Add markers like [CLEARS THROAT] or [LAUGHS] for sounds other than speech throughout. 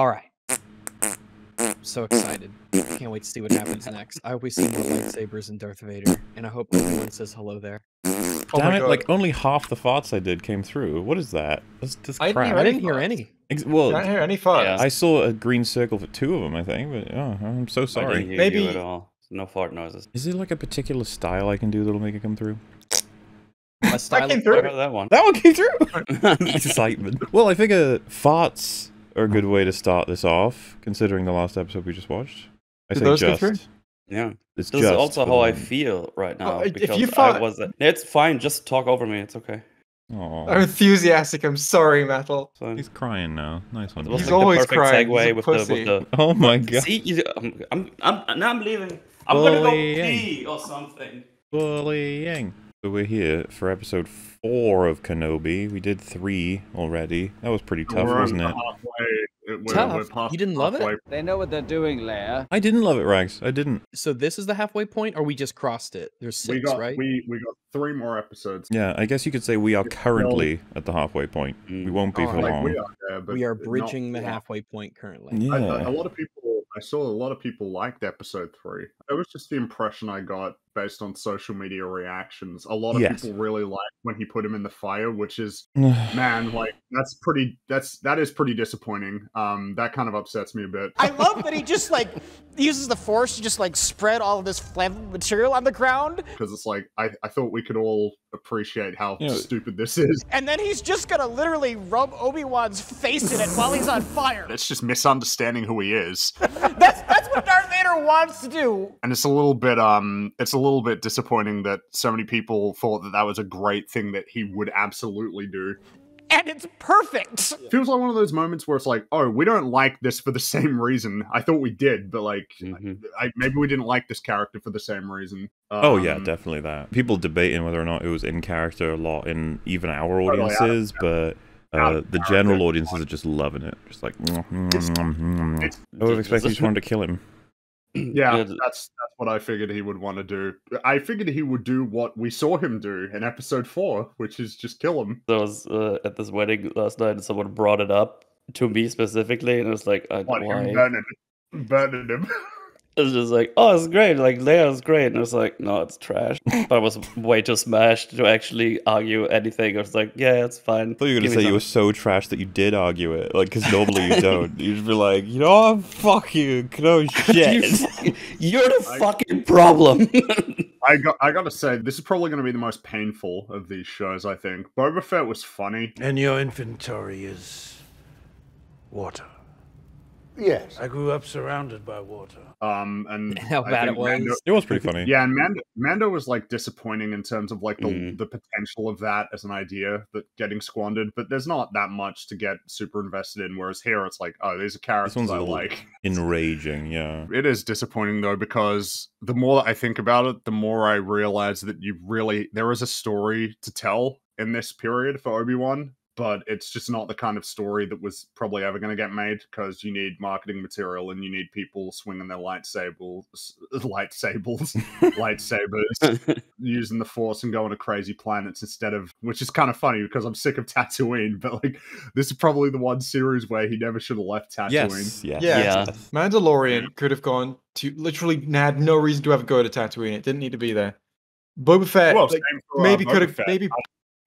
All right. So excited. Can't wait to see what happens next. I always see more lightsabers and Darth Vader, and I hope everyone says hello there. Oh Damn my it! God. Like only half the farts I did came through. What is that? That's just I didn't hear I any didn't hear any. Ex- I well, don't hear any farts. Yeah. I saw a green circle for two of them. I think, but oh, I'm so I sorry. didn't hear Maybe- you at all. No fart noises. Is there like a particular style I can do that'll make it come through? A style came through. I fart- heard that one. That one came through. [LAUGHS] Excitement. Well, I figure uh, farts are a good way to start this off, considering the last episode we just watched. I Did say those go just. Yeah. It's This just is also for how I feel right now. Oh, if because you I fart- was. It's fine. Just talk over me. It's okay. Aw, I'm enthusiastic. I'm sorry, Metal. He's crying now. Nice one. He's like always the perfect crying. He's a segue with the, with the. Oh my god. See, you, I'm, I'm, I'm, now I'm leaving. I'm gonna go pee or something. Bullying. So we're here for episode four of Kenobi. We did three already. That was pretty tough, We're wasn't it? Halfway, we're, Tough? We're past You didn't love it? They know what they're doing, Leia. I didn't love it, Rags. I didn't. So this is the halfway point, or we just crossed it? There's six, We got right? we we got three more episodes. Yeah, I guess you could say we are currently at the halfway point. Mm. We won't be for Like long. we are there, but we are not bridging the halfway point currently. Yeah. I, I- a lot of people. I saw a lot of people liked episode three. It was just the impression I got based on social media reactions. A lot of Yes. people really liked when he put him in the fire, which is [SIGHS] man, like that's pretty. That's that is pretty disappointing. Um, that kind of upsets me a bit. I love that he [LAUGHS] just like uses the force to just like spread all of this flammable material on the ground, because it's like I, I thought we could all appreciate how You know- stupid this is. and then he's just gonna literally rub Obi Wan's face in it while he's on fire. That's just misunderstanding who he is. [LAUGHS] That's that's what Darth Vader wants to do. and it's a little bit um it's a little bit disappointing that so many people thought that that was a great thing that he would absolutely do And it's perfect. feels like one of those moments where it's like oh we don't like this for the [LAUGHS] same reason i thought we did but like Mhm. I, maybe we didn't like this character for the same reason Oh yeah, Um, definitely that. People debating whether or not it was in character a lot in even our Totally audiences, but Out uh, the general audiences are just loving it. Just like, mm, mm, mm. I would have expected you wanted to kill him. yeah Yeah, that's that's what i figured he would want to do i figured he would do what we saw him do in episode four which is just kill him I was uh, at this wedding last night, and someone brought it up to me specifically, and it was like, I, what, him why? burning, burning him [LAUGHS] It was just like, oh, it's great. Like Leia's great, and it was like, no, it's trash. [LAUGHS] but I was way too smashed to actually argue anything. I was like, yeah, it's fine. I thought you were gonna me say you were so trash that you did argue it, like because normally you don't. You'd be like, you know, what? fuck you, no [LAUGHS] You shit. fucking- You're the I- fucking problem. [LAUGHS] I got I gotta say, this is probably gonna be the most painful of these shows, I think. Boba Fett was funny. And your inventory is water. Yes. I grew up surrounded by water. Um and [LAUGHS] How I bad it was. Mando- it was pretty funny. yeah, and Mando, Mando was like disappointing in terms of like the, Mm. the potential of that as an idea that getting squandered, but there's not that much to get super invested in. Whereas here, it's like, oh, these are characters one's a I like. Enraging, yeah. It is disappointing though because the more that I think about it, the more I realize that you really there is a story to tell in this period for Obi Wan, but it's just not the kind of story that was probably ever going to get made because you need marketing material and you need people swinging their lightsables, [LAUGHS] lightsabers, lightsabers, [LAUGHS] using the Force and going to crazy planets instead of, which is kind of funny because I'm sick of Tatooine, [LAUGHS] but like this is probably the one series where he never should have left Tatooine. Yes, yes. Yeah. Yeah. Mandalorian could have gone to literally had no reason to ever go to Tatooine. It didn't need to be there. Boba Fett Well, like, for, uh, maybe Boba could have Fett. maybe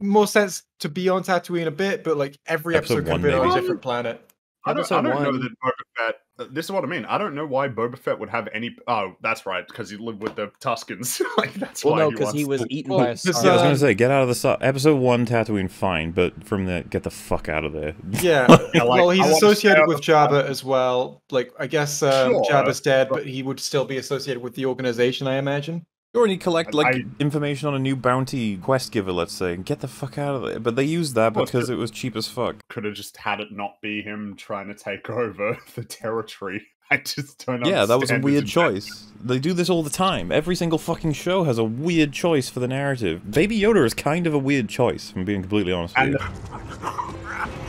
more sense to be on Tatooine a bit, but like every Episode episode could have one, been on a different planet. I don't, I don't know that Boba Fett. uh, This is what I mean. I don't know why Boba Fett would have any. Oh, that's right, because he lived with the Tuscans. [LAUGHS] like that's Well, why no, because he wants was to- eaten Well, [LAUGHS] by a this, star. Yeah, I was gonna say, get out of the su- episode one Tatooine, fine, but from the get the fuck out of there. Yeah, [LAUGHS] Yeah, like, well, he's associated with Jabba as well. Like, I guess um, Sure, Jabba's dead, but- but he would still be associated with the organization, I imagine. Or you collect like I- information on a new bounty quest giver, let's say, and get the fuck out of there. But they used that because it was cheap as fuck. Could have just had it not be him trying to take [LAUGHS] over the territory. [LAUGHS] I just don't. Yeah, that was a weird choice. They do this all the time. Every single fucking show has a weird choice for the narrative. Baby Yoda is kind of a weird choice, if I'm being completely honest with And [LAUGHS]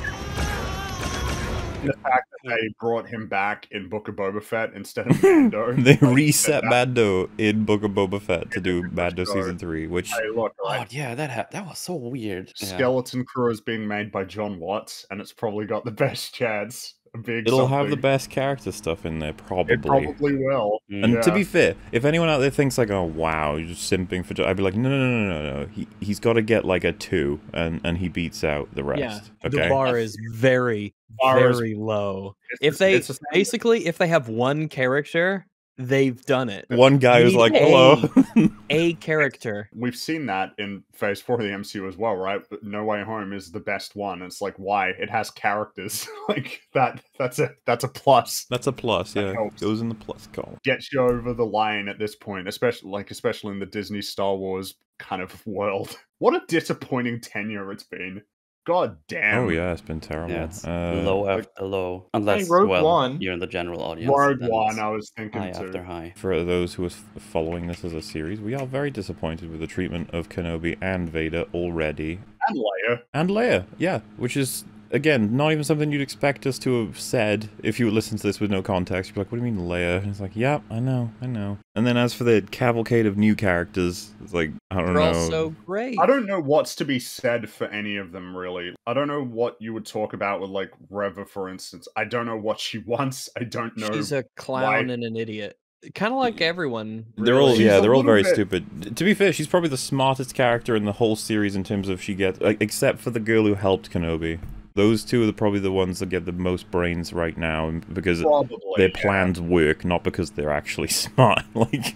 the fact that they brought him back in Book of Boba Fett instead of [LAUGHS] Mando. They like, reset Mando in Book of Boba Fett to do Mando season three, which Hey, look, Oh like, yeah, that ha- that was so weird. Yeah. Skeleton Crew is being made by John Watts, and it's probably got the best [LAUGHS] chance big. It'll have the best character stuff in there, probably. It probably will. And to be fair, if anyone out there thinks like, "Oh wow, you're just simping for," I'd be like, "No, no, no, no, no, no. He he's got to get like a two, and and he beats out the rest." Yeah, okay. the bar is very, Bar is- very low. If the- they it's basically, if they have one character, they've done it. One guy You who's need like, a- "Hello." A [LAUGHS] character. We've seen that in Phase Four of the MCU as well, right? But No Way Home is the best one. It's like why it has characters [LAUGHS] like that. That's a that's a plus. That's a plus. That Yeah, helps. goes in the plus column. Gets you over the line at this point, especially like especially in the Disney Star Wars kind of world. [LAUGHS] What a disappointing tenure it's been. God damn. Oh yeah, it's been terrible. Yeah, it's Uh, low like- after low. Unless, Rogue well, One- you're in the general audience. Rogue One, I was thinking high too. after high. For those who are following this as a series, we are very disappointed with the treatment of Kenobi and Vader already. And Leia. And Leia, yeah, which is again not even something you'd expect us to have said if you would listen to this with no context. You'd be like, "What do you mean Leia?" And it's like, "Yeah, I know, I know." And then as for the cavalcade of new characters, it's like I don't They're know. all so great. I don't know what's to be said for any of them, really. I don't know what you would talk about with, like, Reva, for instance. I don't know what she [LAUGHS] wants. I don't know. She's a clown and an idiot. Kind of like everyone. They're all really. yeah, She's they're all very bit- stupid. To be fair, she's probably the smartest character in the whole series in terms of she gets, like, except for the girl who helped Kenobi. Those two are the, probably the ones that get the most brains right now, because Probably. their yeah. plans work, not because they're actually [LAUGHS] smart. like,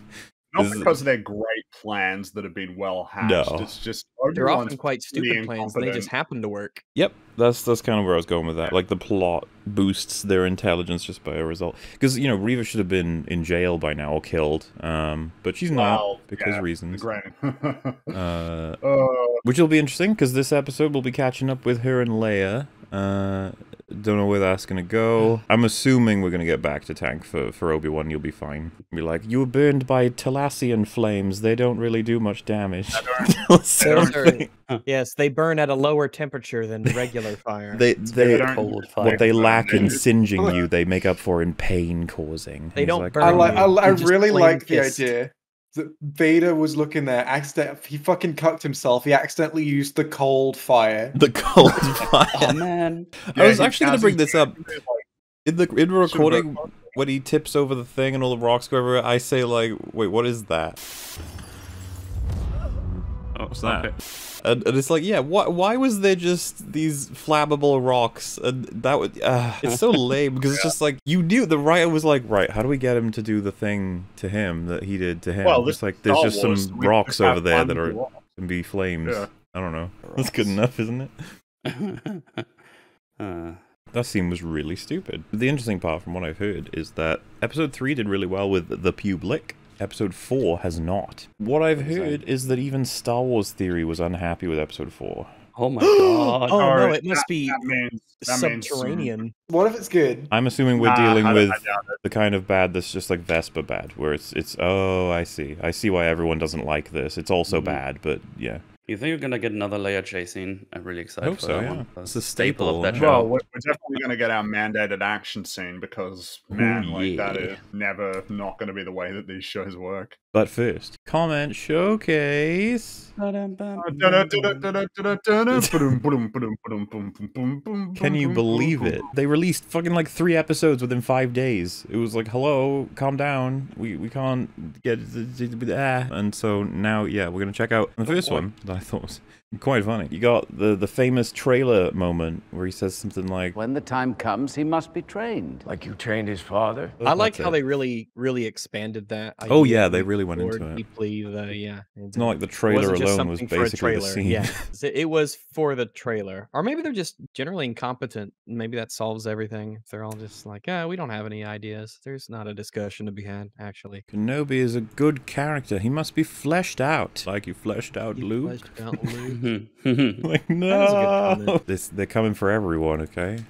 Not this is- because they're great plans that have been well hatched. No. It's just They're often quite stupid plans, and they just happen to work. Yep, that's that's kind of where I was going with that. Like the plot boosts their intelligence just by a result. Because you know Reva should have been in jail by now or killed, um, but she's Well, not because yeah, reasons. [LAUGHS] Uh, uh, which will be interesting because this episode we'll be catching up with her and Leia. Uh, don't know where that's gonna go. I'm assuming we're gonna get back to tank for for Obi Wan. You'll be fine. Be like, you were burned by Talassian flames. They don't really do much damage. [LAUGHS] So Those are- they- yes, they burn at a lower temperature than regular [LAUGHS] fire. they they they don't- Cold fire. what they lack in burn. singeing you, they make up for in pain causing. They He's don't like, burn I "Oh, like. I, you. I really flame like the idea that Vader was looking there. Accident. He fucking cucked himself. He accidentally used the cold fire. the cold fire. [LAUGHS] Oh fire. man. I was actually gonna bring this up in it, like, in the in the sort of a- recording when he tips over the thing and all the rocks go everywhere. I say like, wait, what is that? Oh, What's that? okay. And, and it's like, yeah, why, why was there just these flammable rocks? And that would, uh, it's so [LAUGHS] lame because it's just like, you knew, the writer was like, right, how do we get him to do the thing to him that he did to him? Well, it's like, there's just some rocks over there that are, rocks. can be flames. Yeah. I don't know. [LAUGHS] That's good enough, isn't it? [LAUGHS] uh, That scene was really stupid. The interesting part from what I've heard is that episode 3 did really well with the public. Episode 4 has not. What I've What is heard is that even Star Wars Theory was unhappy with episode 4. oh my [GASPS] god. Oh no, it must be That means that means subterranean. What if it's good? I'm assuming we're Nah, dealing I- I with the kind of bad that's just like Vespa bad, where it's it's oh I see I see why everyone doesn't like this. It's also Mhm. bad, but yeah, You think you're gonna get another layer chasing? I'm really excited hope for so, that yeah. one. It's a staple, of that show. Well, we're we're definitely going to get our mandated action scene because, man, like that yeah. is never not going to be the way that these shows work. But first, comment showcase. Can you believe it? They released fucking like three episodes within five days. It was like, hello, calm down. We we can't get ah. And so now, yeah, we're gonna check out the first one that I thought was quite funny. You got the the famous trailer moment where he says something like, When the time comes, he must be trained. Like you trained his father? I like That's how it. they really, really expanded that. Oh, yeah, they really went into it. Deeply, the, yeah, It's not like the trailer alone was basically the scene. Yeah, it was for the trailer, or maybe they're just generally incompetent. Maybe that solves everything. They're all just like, yeah, we don't have any ideas. There's not a discussion to be had. Actually, Kenobi is a good character. He must be fleshed out, like you fleshed out You Luke. fleshed out Luke. Mhm. [LAUGHS] Like is a good no, this they're coming for everyone, okay?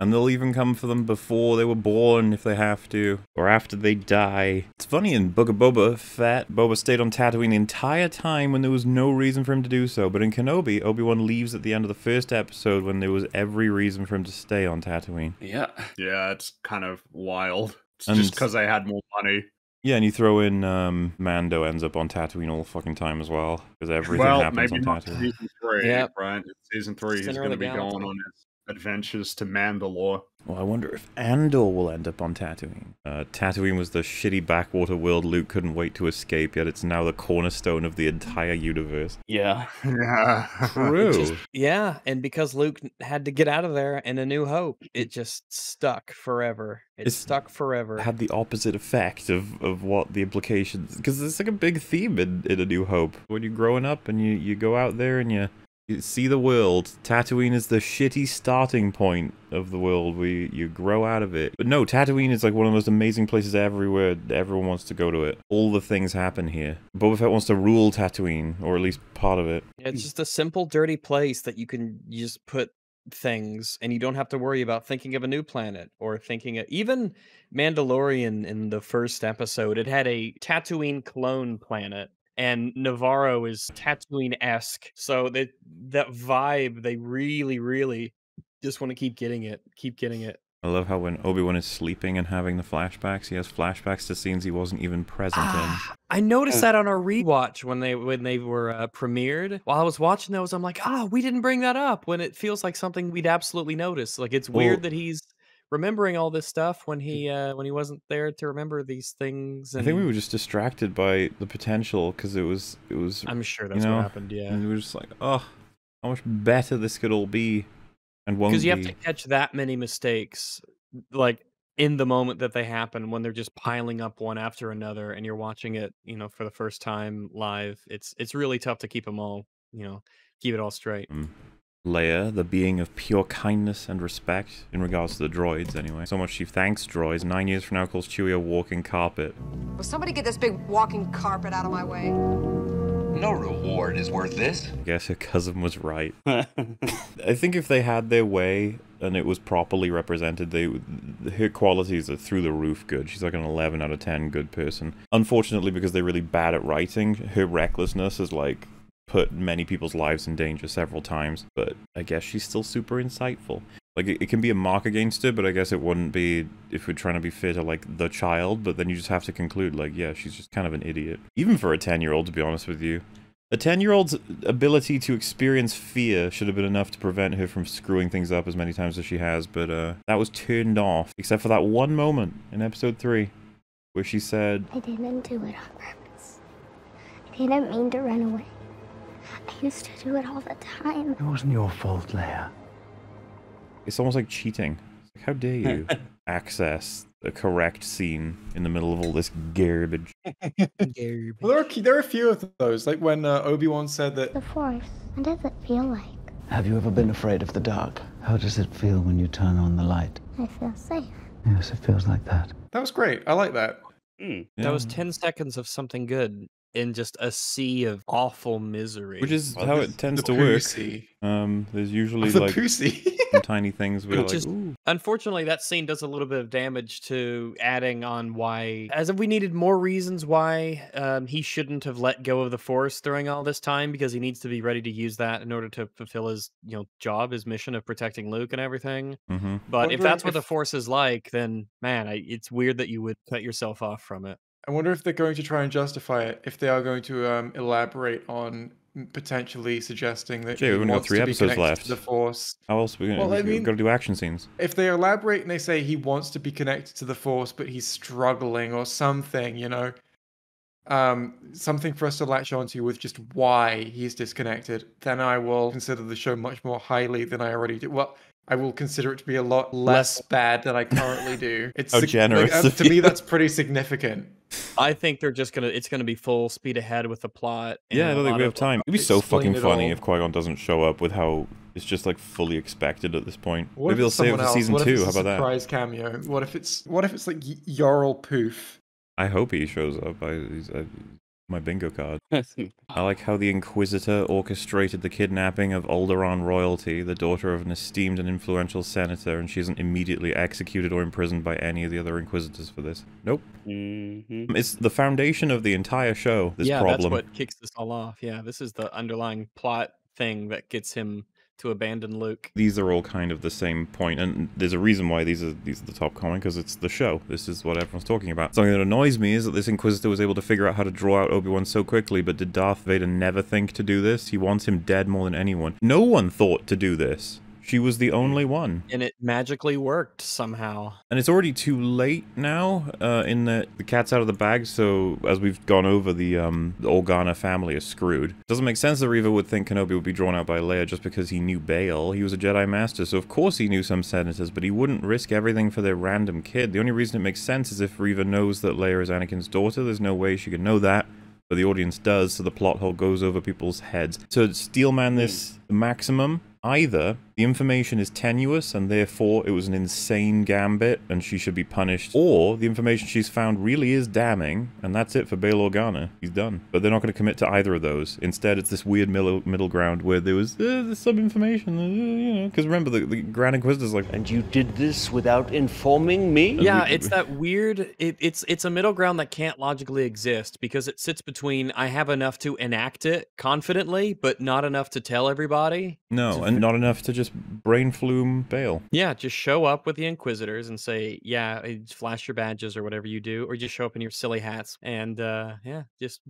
And they'll even come for them before they were born if they have to, or after they die. It's funny in Book of Boba Fett, Boba stayed on Tatooine the entire time when there was no reason for him to do so. But in Kenobi, Obi Wan leaves at the end of the first episode when there was every reason for him to stay on Tatooine. yeah. Yeah, it's kind of wild. It's And- just because they had more money. Yeah, and you throw in um, Mando ends up on Tatooine all the fucking time as well because everything well, happens maybe on not Tatooine. season three, Yep. right? Season three, he's going to be going on his adventures to Mandalore. Well, I wonder if Andor will end up on Tatooine. Uh, Tatooine was the shitty backwater world Luke couldn't wait to escape, yet it's now the cornerstone of the entire universe. Yeah. [LAUGHS] Yeah. True. Yeah, and because Luke had to get out of there in A New Hope, it just stuck forever. It It's- stuck forever. had the opposite effect of, of what the implications because it's like a big theme in, in A New Hope. When you're growing up and you, you go out there and you, you see the world, Tatooine is the shitty starting point of the world where you, grow out of it. But no, Tatooine is like one of the most amazing places everywhere. Everyone wants to go to it. All the things happen here. Boba Fett wants to rule Tatooine, or at least part of it. It's just a simple, dirty place that you can you just put things, and you don't have to worry about thinking of a new planet or thinking of even Mandalorian in the first episode. It had a Tatooine clone planet, and Nevarro is Tatooine esque. So that that vibe, they really, really just want to keep getting it, keep getting it. I love how when Obi-Wan is sleeping and having the flashbacks, he has flashbacks to scenes he wasn't even present in. Ah, I noticed that on our rewatch when they when they were uh, premiered. While I was watching those, I'm like, ah, we didn't bring that up. When it feels like something we'd absolutely notice. Like it's Well- weird that he's remembering all this stuff when he uh when he wasn't there to remember these things. I think we were just distracted by the potential because it was it was I'm sure you that's know, what happened. Yeah, and we were just like, oh, how much better this could all be, and won't because you have to catch that many mistakes, like in the moment that they happen when they're just piling up one after another, and you're watching it, you know, for the first time live. It's it's really tough to keep them all, you know, keep it all straight. Leia, the being of pure kindness and respect, in regards to the droids anyway. So much she thanks droids. Nine years from now, calls Chewie a walking carpet. Will somebody get this big walking carpet out of my way? No reward is worth this. I guess her cousin was right. [LAUGHS] I think if they had their way and it was properly represented, they would- her qualities are through the roof good. She's like an 11 out of 10 good person. Unfortunately, because they're really bad at writing, her recklessness is like put many people's lives in danger several times. But I guess she's still super insightful. Like it, it can be a mock against her, but I guess it wouldn't be if we're trying to be fair to like the child. But then you just have to conclude like, yeah, she's just kind of an idiot, even for a 10 year old, to be honest with you. A 10 year old's ability to experience fear should have been enough to prevent her from screwing things up as many times as she has, but uh, that was turned off, except for that one moment in episode 3 where she said, I didn't do it on purpose. I didn't mean to run away. I used to do it all the time. It wasn't your fault, Leia. It's almost like cheating. Like, how dare you [LAUGHS] access the correct scene in the middle of all this garbage? garbage. Well, there are there are a few of those, like when uh, Obi Wan said that The Force, what does it feel like? Have you ever been afraid of the dark? How does it feel when you turn on the light? I feel safe. Yes, it feels like that. that was great. I like that. That was 10 seconds of something good in just a sea of awful misery. Which is Well, how it tends to work. pussy. Um, there's usually The like pussy. some [LAUGHS] tiny things where like, is- Unfortunately, that scene does a little bit of damage to adding on why, as if we needed more reasons why um, he shouldn't have let go of the Force during all this time, because he needs to be ready to use that in order to fulfill his, you know, job, his mission of protecting Luke and everything. mhm. But if Wondering that's what the Force is like, then man, I, it's weird that you would cut yourself off from it. I wonder if they're going to try and justify it. If they are going to um, elaborate on potentially suggesting that Jay, he we've got wants three to be episodes connected left. to the Force. How else are we gonna? Well, I mean- to do action scenes. If they elaborate and they say he wants to be connected to the Force, but he's struggling or something, you know, um, something for us to latch onto with just why he's disconnected, then I will consider the show much more highly than I already do. Well, I will consider it to be a lot less bad than I currently do. It's like, generous uh, of to me. That's pretty significant. I think they're just gonna, it's gonna be full speed ahead with the plot. and Yeah, I don't think we have time. It'd be so fucking funny all. if Qui Gon doesn't show up with how it's just like fully expected at this point. What Maybe they'll save it for else? season What two. How a about that? surprise cameo? What if it's what if it's like Y- Yarael Poof? I hope he shows up. I, he's, I, my bingo card. [LAUGHS] I like how the Inquisitor orchestrated the kidnapping of Alderaan royalty, the daughter of an esteemed and influential senator, and she isn't immediately executed or imprisoned by any of the other Inquisitors for this. Nope. Mhm. It's the foundation of the entire show, this yeah, problem. that's what kicks this all off. Yeah, this is the underlying plot thing that gets him to abandon Luke. these are all kind of the same point, and there's a reason why these are these are the top comment because it's the show. This is what everyone's talking about. Something that annoys me is that this Inquisitor was able to figure out how to draw out Obi Wan so quickly, but did Darth Vader never think to do this? He wants him dead more than anyone. No one thought to do this. She was the only one. And it magically worked somehow. And it's already too late now, uh, in that the cat's out of the bag, so as we've gone over, the, um, the Organa family is screwed. Doesn't make sense that Reva would think Kenobi would be drawn out by Leia just because he knew Bail. He was a Jedi Master, so of course he knew some senators, but he wouldn't risk everything for their random kid. The only reason it makes sense is if Reva knows that Leia is Anakin's daughter. There's no way she could know that. But the audience does, so the plot hole goes over people's heads. To steelman this maximum, either the information is tenuous and therefore it was an insane gambit and she should be punished, or the information she's found really is damning and that's it for Bail Organa. He's done. But they're not going to commit to either of those. Instead, it's this weird middle, middle ground where there was uh, some information, uh, you know, because remember, the, the Grand Inquisitor's like, And you did this without informing me? Yeah, it's that weird. It, it's it's a middle ground that can't logically exist because it sits between I have enough to enact it confidently, but not enough to tell everybody. No, and not enough to just brain flume Bail. Yeah, just show up with the Inquisitors and say, yeah, flash your badges or whatever you do, or just show up in your silly hats and uh yeah, just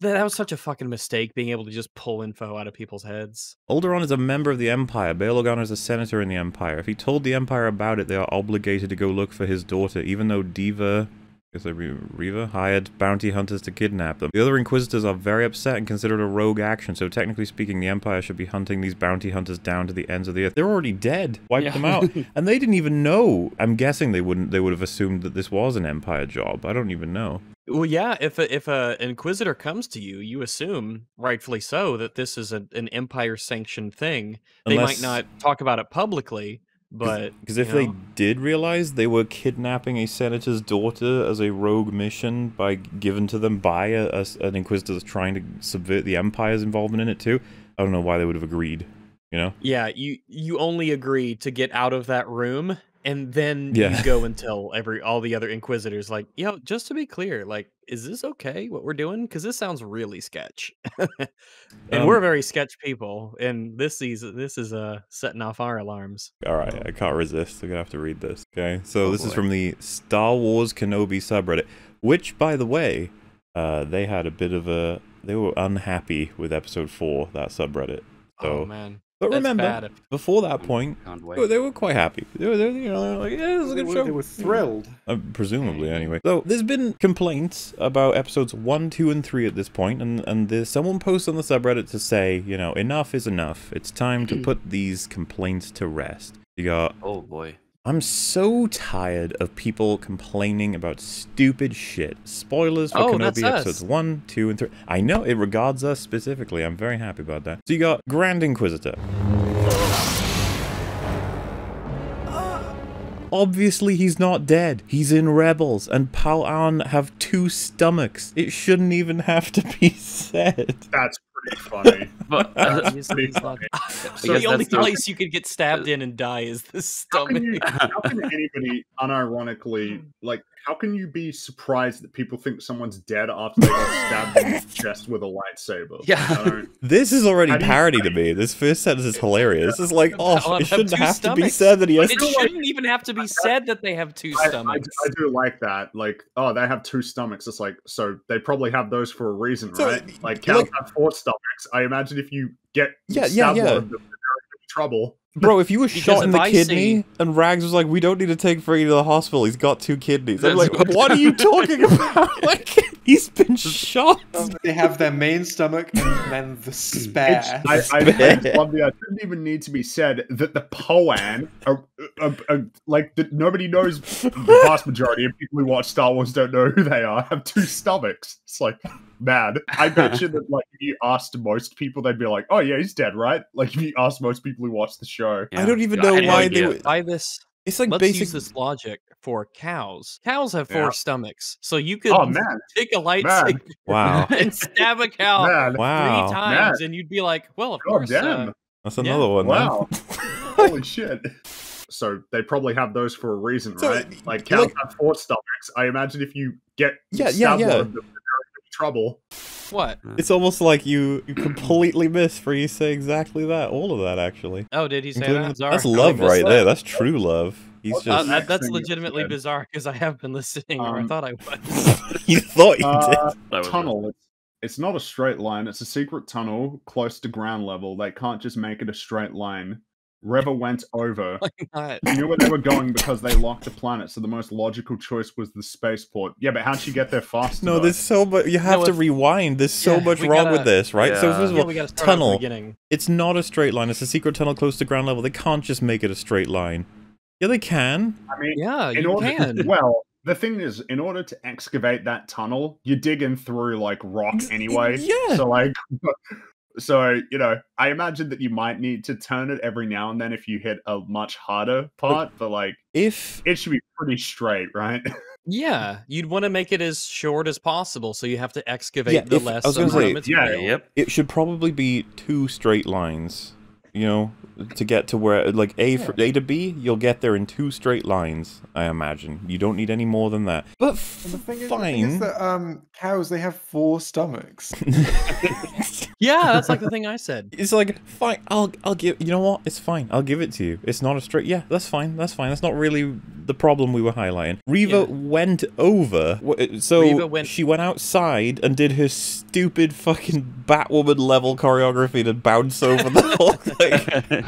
that, that was such a fucking mistake being able to just pull info out of people's heads. Alderaan is a member of the Empire. Bail Organa is a senator in the Empire. If he told the Empire about it, they are obligated to go look for his daughter, even though Diva, is it Reva, hired bounty hunters to kidnap them. The other Inquisitors are very upset and consider it a rogue action, so technically speaking, the Empire should be hunting these bounty hunters down to the ends of the earth. They're already dead. Wiped Yeah. them out. [LAUGHS] and they didn't even know. I'm guessing they wouldn't. They would have assumed that this was an Empire job. I don't even know. Well, yeah, if a, if a Inquisitor comes to you, you assume, rightfully so, that this is a, an Empire sanctioned thing. They might not talk about it publicly, but Because if you they did realize they were kidnapping a senator's daughter as a rogue mission by given to them by a, a an inquisitor that's trying to subvert the empire's involvement in it too, I don't know why they would have agreed. You know? yeah, you you only agree to get out of that room, and then Yeah. you go and tell every all the other Inquisitors, like, yo, just to be clear, like, is this okay what we're doing? Because this sounds really sketch, [LAUGHS] and Um, we're very sketch people, and this season this is uh setting off our alarms. All right, I can't resist. I'm gonna have to read this. Okay, so Oh, this is from the Star Wars Kenobi subreddit, which, by the way, uh, they had a bit of a. They were unhappy with episode four that subreddit. So, oh man, but that's remember, bad if- before that point, they were, they were quite happy. They were, they, were, you know, like, yeah, this is a They good were, show. they were thrilled. Uh, presumably, anyway. So there's been complaints about episodes one, two, and three at this point, and and there's someone posts on the subreddit to say, you know, enough is enough. It's time to put these complaints to rest. You got, Oh boy. I'm so tired of people complaining about stupid shit. Spoilers for Oh, that's Kenobi us. episodes one, two, and three. I know it regards us specifically. I'm very happy about that. So you got Grand Inquisitor. Obviously, he's not dead. He's in Rebels, and Pau'an have two stomachs. It shouldn't even have to be [LAUGHS] said. That's pretty funny. [LAUGHS] But uh, [LAUGHS] That's He's- pretty he's not- the only that's the- place you could get stabbed uh, in and die is the How can, stomach. you, how can anybody [LAUGHS] unironically like how can you be surprised that people think someone's dead after they got stabbed in the [LAUGHS] chest with a lightsaber? Yeah. [LAUGHS] This is already How do you- parody to me. This first sentence is hilarious. It's like, oh, Pau'an it shouldn't two have to be said that he has It feel like- shouldn't even have to be said that they have two I, I, stomachs. I do like that. Like, oh, they have two stomachs. It's like, so they probably have those for a reason, So, right? Like, like- cows have four stomachs. I imagine if you get Yeah, yeah, yeah. one of them, they're in trouble. Bro, if you were shot in the I kidney see- and Rags was like, "We don't need to take Freddie to the hospital. He's got two kidneys." I'm like, what- "What are you [LAUGHS] talking about? [LAUGHS] like, he's been [LAUGHS] shot." Um, they have their main stomach and then the spare. It's, I, I, I just love the. It didn't even need to be said that the Pau'an are, are, are like that. Nobody knows. The vast majority of people who watch Star Wars don't know who they are. Have two stomachs. It's like mad. I bet you that like if you asked most people, they'd be like, "Oh yeah, he's dead, right?" Like if you asked most people who watch the show. I don't even know had no why they. Would... By this, It's like let's basic. use this logic for cows. Cows have four Yeah. stomachs, so you could Oh man, take a lightsaber [LAUGHS] Wow, [LAUGHS] and stab a cow man, wow, three times, and you'd be like, "Well, of oh course." damn, Uh, that's Yeah. another one. wow, [LAUGHS] holy shit. So they probably have those for a reason, So, right? Like cows like- have four stomachs. I imagine if you get Yeah, yeah, stabbed yeah. Trouble. what? It's almost like you you completely miss for you say exactly that. All of that actually. Oh, did he say Including- that? that's love right that. there. That's true love. He's What- Uh, just. that, that's legitimately bizarre because I have been listening, or I Um, thought I was. [LAUGHS] you thought you Uh, did. That tunnel. It's, it's not a straight line. It's a secret tunnel close to ground level. They can't just make it a straight line. Reva went over. [LAUGHS] not? Knew where they were going because they locked the planet, so the most logical choice was the spaceport. Yeah, but how'd she get there fast? No, there's so much. You have No, to rewind. There's so Yeah, much wrong gotta- with this, right? So first of Yeah, all, we gotta start at the tunnel. beginning. It's not a straight line. It's a secret tunnel close to ground level. They can't just make it a straight line. Yeah, they can. I mean, Yeah, in you order, can. [LAUGHS] well, the thing is, in order to excavate that tunnel, you're digging through like rock anyway. yeah. So like, [LAUGHS] so you know, I imagine that you might need to turn it every now and then if you hit a much harder part, but like, If it should be pretty straight, right? [LAUGHS] Yeah, you'd want to make it as short as possible, so you have to excavate Yeah, the if- less I was gonna amount of say- material. Yep. it should probably be two straight lines, you know, to get to where like A for A to B, you'll get there in two straight lines. I imagine you don't need any more than that. But And the thing is, the thing is fine. that um, cows they have four stomachs. [LAUGHS] [LAUGHS] Yeah, that's like the thing I said. It's like fine. I'll I'll give. You know what? It's fine. I'll give it to you. It's not a straight. Yeah, that's fine. That's fine. That's not really the problem we were highlighting. Reva Yeah. went over. Uh, so went- she went outside and did her stupid fucking Batwoman level choreography to bounce over the whole [LAUGHS] thing.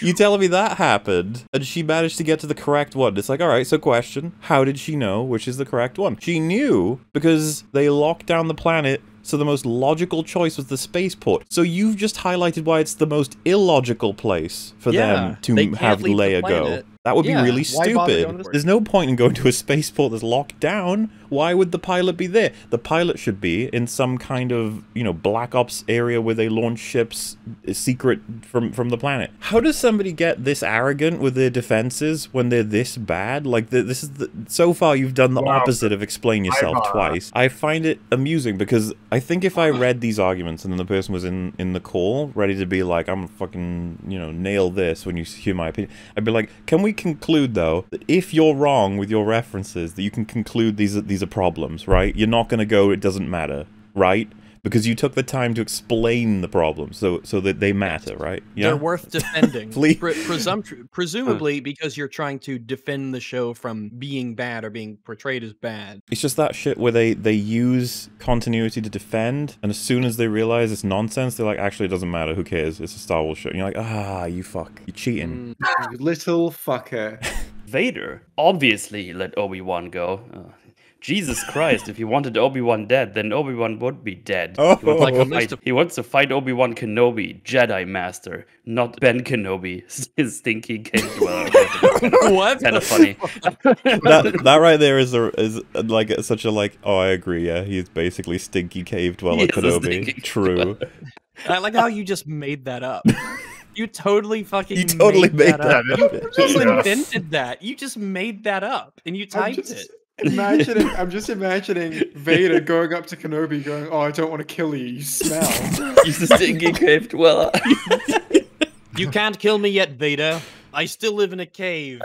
You telling me that happened, and she managed to get to the correct one? It's like, all right. So, question: How did she know which is the correct one? She knew because they locked down the planet. So the most logical choice was the spaceport. So you've just highlighted why it's the most illogical place for Yeah, them to they m- can't have Leia go. That would Yeah, be really why bother going stupid. There's no point in going to a spaceport that's locked down. Why would the pilot be there? The pilot should be in some kind of, you know, black ops area where they launch ships uh, secret from from the planet. How does somebody get this arrogant with their defenses when they're this bad? Like the, this is the, so far you've done the Wow. opposite of explain yourself uh, twice. I find it amusing because I think if I read these arguments and then the person was in in the call ready to be like, I'm fucking, you know, nail this when you hear my opinion, I'd be like, can we conclude though that if you're wrong with your references, that you can conclude these are these are problems, right? You're not gonna go, it doesn't matter, right? Because you took the time to explain the problems, so so that they matter, right? Yeah? They're worth [LAUGHS] defending. Please. Pre- presumpt- [LAUGHS] presumably because you're trying to defend the show from being bad or being portrayed as bad. It's just that shit where they they use continuity to defend, and as soon as they realize it's nonsense, they're like, actually, it doesn't matter. Who cares? It's a Star Wars show. And you're like, ah, you fuck, you're cheating. You little fucker. [LAUGHS] Vader obviously let Obi Wan go. Uh, Jesus Christ! if he wanted Obi Wan dead, then Obi Wan would be dead. Oh. He, wants oh. Like to a fight, he wants to fight Obi Wan Kenobi, Jedi Master, not Ben Kenobi, [LAUGHS] his stinky cave dweller. [LAUGHS] [LAUGHS] what? kind of funny. that that right there is a is like such a like. Oh, I agree. Yeah, he's basically stinky cave dweller a Kenobi. True. I like how you just made that up. You totally fucking You totally made that that up. up. You Yeah. invented that. You just made that up and you typed just it. Imagining. [LAUGHS] I'm just imagining Vader going up to Kenobi, going, "Oh, I don't want to kill you. You smell." [LAUGHS] He's a stinky cave dweller. [LAUGHS] You can't kill me yet, Vader. I still live in a cave.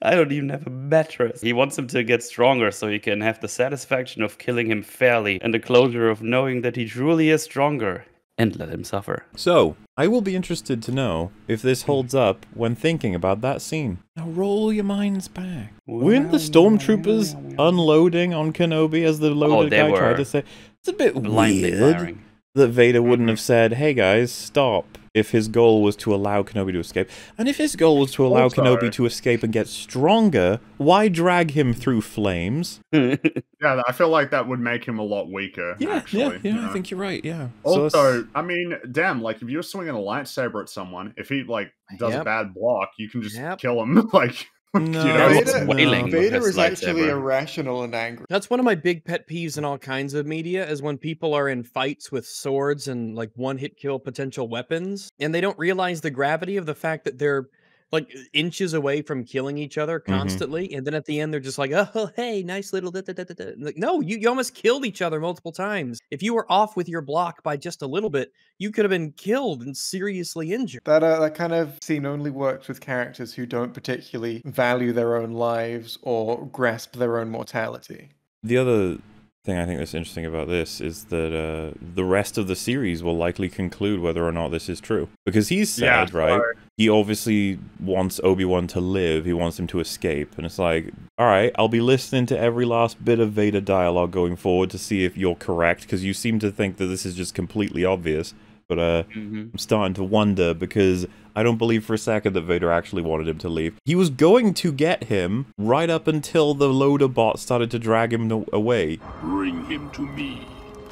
I don't even have a mattress. He wants him to get stronger so he can have the satisfaction of killing him fairly and the closure of knowing that he truly is stronger and let him suffer. So, I will be interested to know if this holds up when thinking about that scene. Now roll your minds back. Weren't the stormtroopers unloading on Kenobi as the loaded Oh, guy tried to say? It's a bit Blindly weird firing. that Vader wouldn't mm-hmm. have said, "Hey guys, stop." If his goal was to allow Kenobi to escape, and if his goal was to allow Also- Kenobi to escape and get stronger, why drag him through flames? [LAUGHS] Yeah, I feel like that would make him a lot weaker. actually, yeah, you yeah. I think you're right. Yeah. Also, it's- I mean, damn, like if you're swinging a lightsaber at someone, if he like does a bad block, you can just Yep. kill him. [LAUGHS] like, No, you know, Vader- Vader, wailing with Vader is actually lightsaber. irrational and angry. That's one of my big pet peeves in all kinds of media is when people are in fights with swords and like one hit kill potential weapons and they don't realize the gravity of the fact that they're like inches away from killing each other Mhm. constantly and then at the end they're just like oh [LAUGHS] hey nice little da, da, da, da, da." like no you, you almost killed each other multiple times if you were off with your block by just a little bit you could have been killed and seriously injured That uh, that kind of scene only works with characters who don't particularly value their own lives or grasp their own mortality. The other thing I think that's interesting about this is that uh, the rest of the series will likely conclude whether or not this is true. Because he's Yeah, right, so- he obviously wants Obi-Wan to live. He wants him to escape. And it's like, all right, I'll be listening to every last bit of Vader dialogue going forward to see if you're correct, because you seem to think that this is just completely obvious. But uh, Mhm. I'm starting to wonder because I don't believe for a second that Vader actually wanted him to leave. He was going to get him right up until the loader bot started to drag him away. Bring him to me.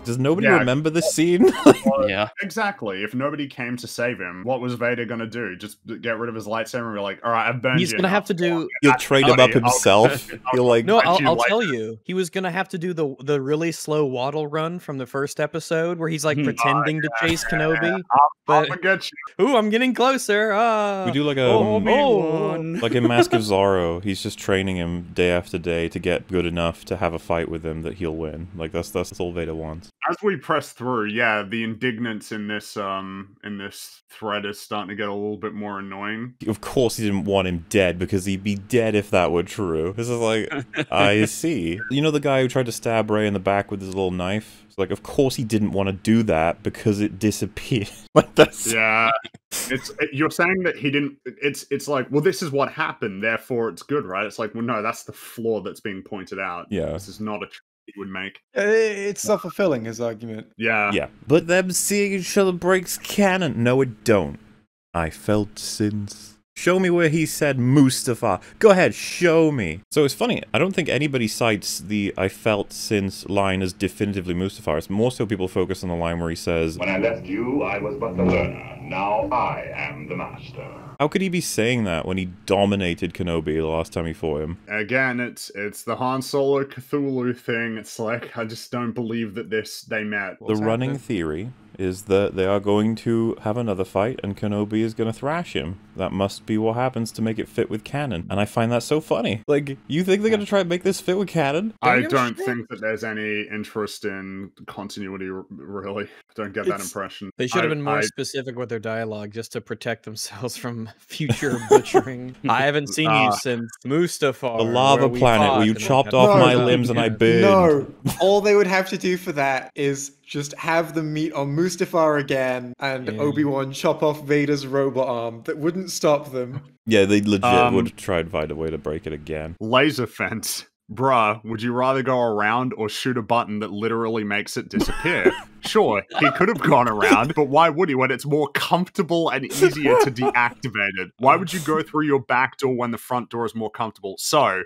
Does nobody Yeah. remember this scene? [LAUGHS] Yeah. Exactly. If nobody came to save him, what was Vader gonna do? Just get rid of his lightsaber and be like, "All right, I've burned He's you." gonna enough. have to do. He'll trade him up himself. [LAUGHS] He'll like No, I'll, you I'll tell you. He was gonna have to do the the really slow waddle run from the first episode, where he's like Hmm. pretending to chase [LAUGHS] Kenobi. I'll But forget you. ooh, I'm getting closer. Ah, we do like a oh, Obi-Wan. like in Mask of Zorro. He's just training him day after day to get good enough to have a fight with him that he'll win. Like that's that's all Vader wants. As we press through, yeah, the indignance in this um in this thread is starting to get a little bit more annoying. Of course, he didn't want him dead because he'd be dead if that were true. This is like, I [LAUGHS] see. You know the guy who tried to stab Rey in the back with his little knife? It's like, of course he didn't want to do that because it disappeared. [LAUGHS] like that's Yeah, it's it- you're saying that he didn't. It's it's like, well, this is what happened, therefore it's good, right? It's like, well, no, that's the flaw that's being pointed out. Yeah. this is not a he would make. It's self fulfilling, his argument. Yeah, yeah. But them seeing each other breaks canon. No, it don't. I felt since. Show me where he said Mustafar. Go ahead, show me. So it's funny. I don't think anybody cites the "I felt since" line as definitively Mustafar. It's more so people focus on the line where he says, When I left you, I was but the learner. Now I am the master. "How could he be saying that when he dominated Kenobi the last time he fought him?" Again, it's it's the Han Solo Cthulhu thing. It's like I just don't believe that this they met. the running theory is that they are going to have another fight and Kenobi is going to thrash him. That must be what happens to make it fit with canon. And I find that so funny. Like, you think they're going to try and make this fit with canon? I give a don't shit. think that there's any interest in continuity. Really, I don't get that impression. They should have been more I- specific with their dialogue just to protect themselves from [LAUGHS] future butchering. I haven't seen you Ah. since Mustafar. The lava where we planet where you chopped off No, my no, limbs and I yeah. burned. No, all they would have to do for that is just have them meet on Mustafar again and Yeah. Obi Wan chop off Vader's robot arm. That wouldn't stop them. Yeah, they legit Um, would try and find a way to break it again. laser fence. Bruh, would you rather go around or shoot a button that literally makes it disappear? [LAUGHS] sure, he could have gone around, but why would he when it's more comfortable and easier to deactivate it? Why would you go [LAUGHS] through your back door when the front door is more comfortable? So,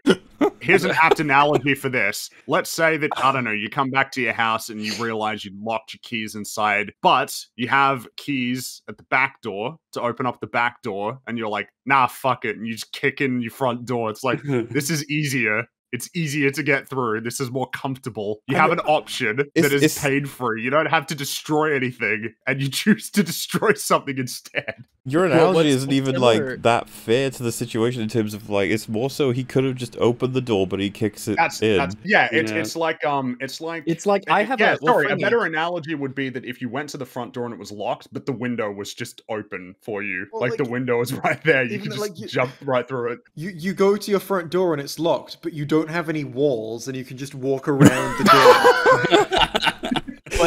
here's an apt analogy for this. Let's say that, I don't know, you come back to your house and you realize you locked your keys inside, but you have keys at the back door to open up the back door, and you're like, nah, fuck it. And you just kick in your front door. It's like, this is easier. It's easier to get through. This is more comfortable. You I have mean, an option that is pain free. You don't have to destroy anything, and you [LAUGHS] choose to destroy something instead. Your analogy what's isn't even like that fair to the situation in terms of like it's more so he could have just opened the door, but he kicks it That's in. that's yeah. It's Yeah. it's like um, it's like It's like I have yeah. a well, sorry, a funny- better analogy would be that if you went to the front door and it was locked, but the window was just open for you, Well, like, like, the window is [LAUGHS] right there, you even can like just you- jump right through it. You you go to your front door and it's locked, but you don't have any walls, and you can just walk around the door. [LAUGHS]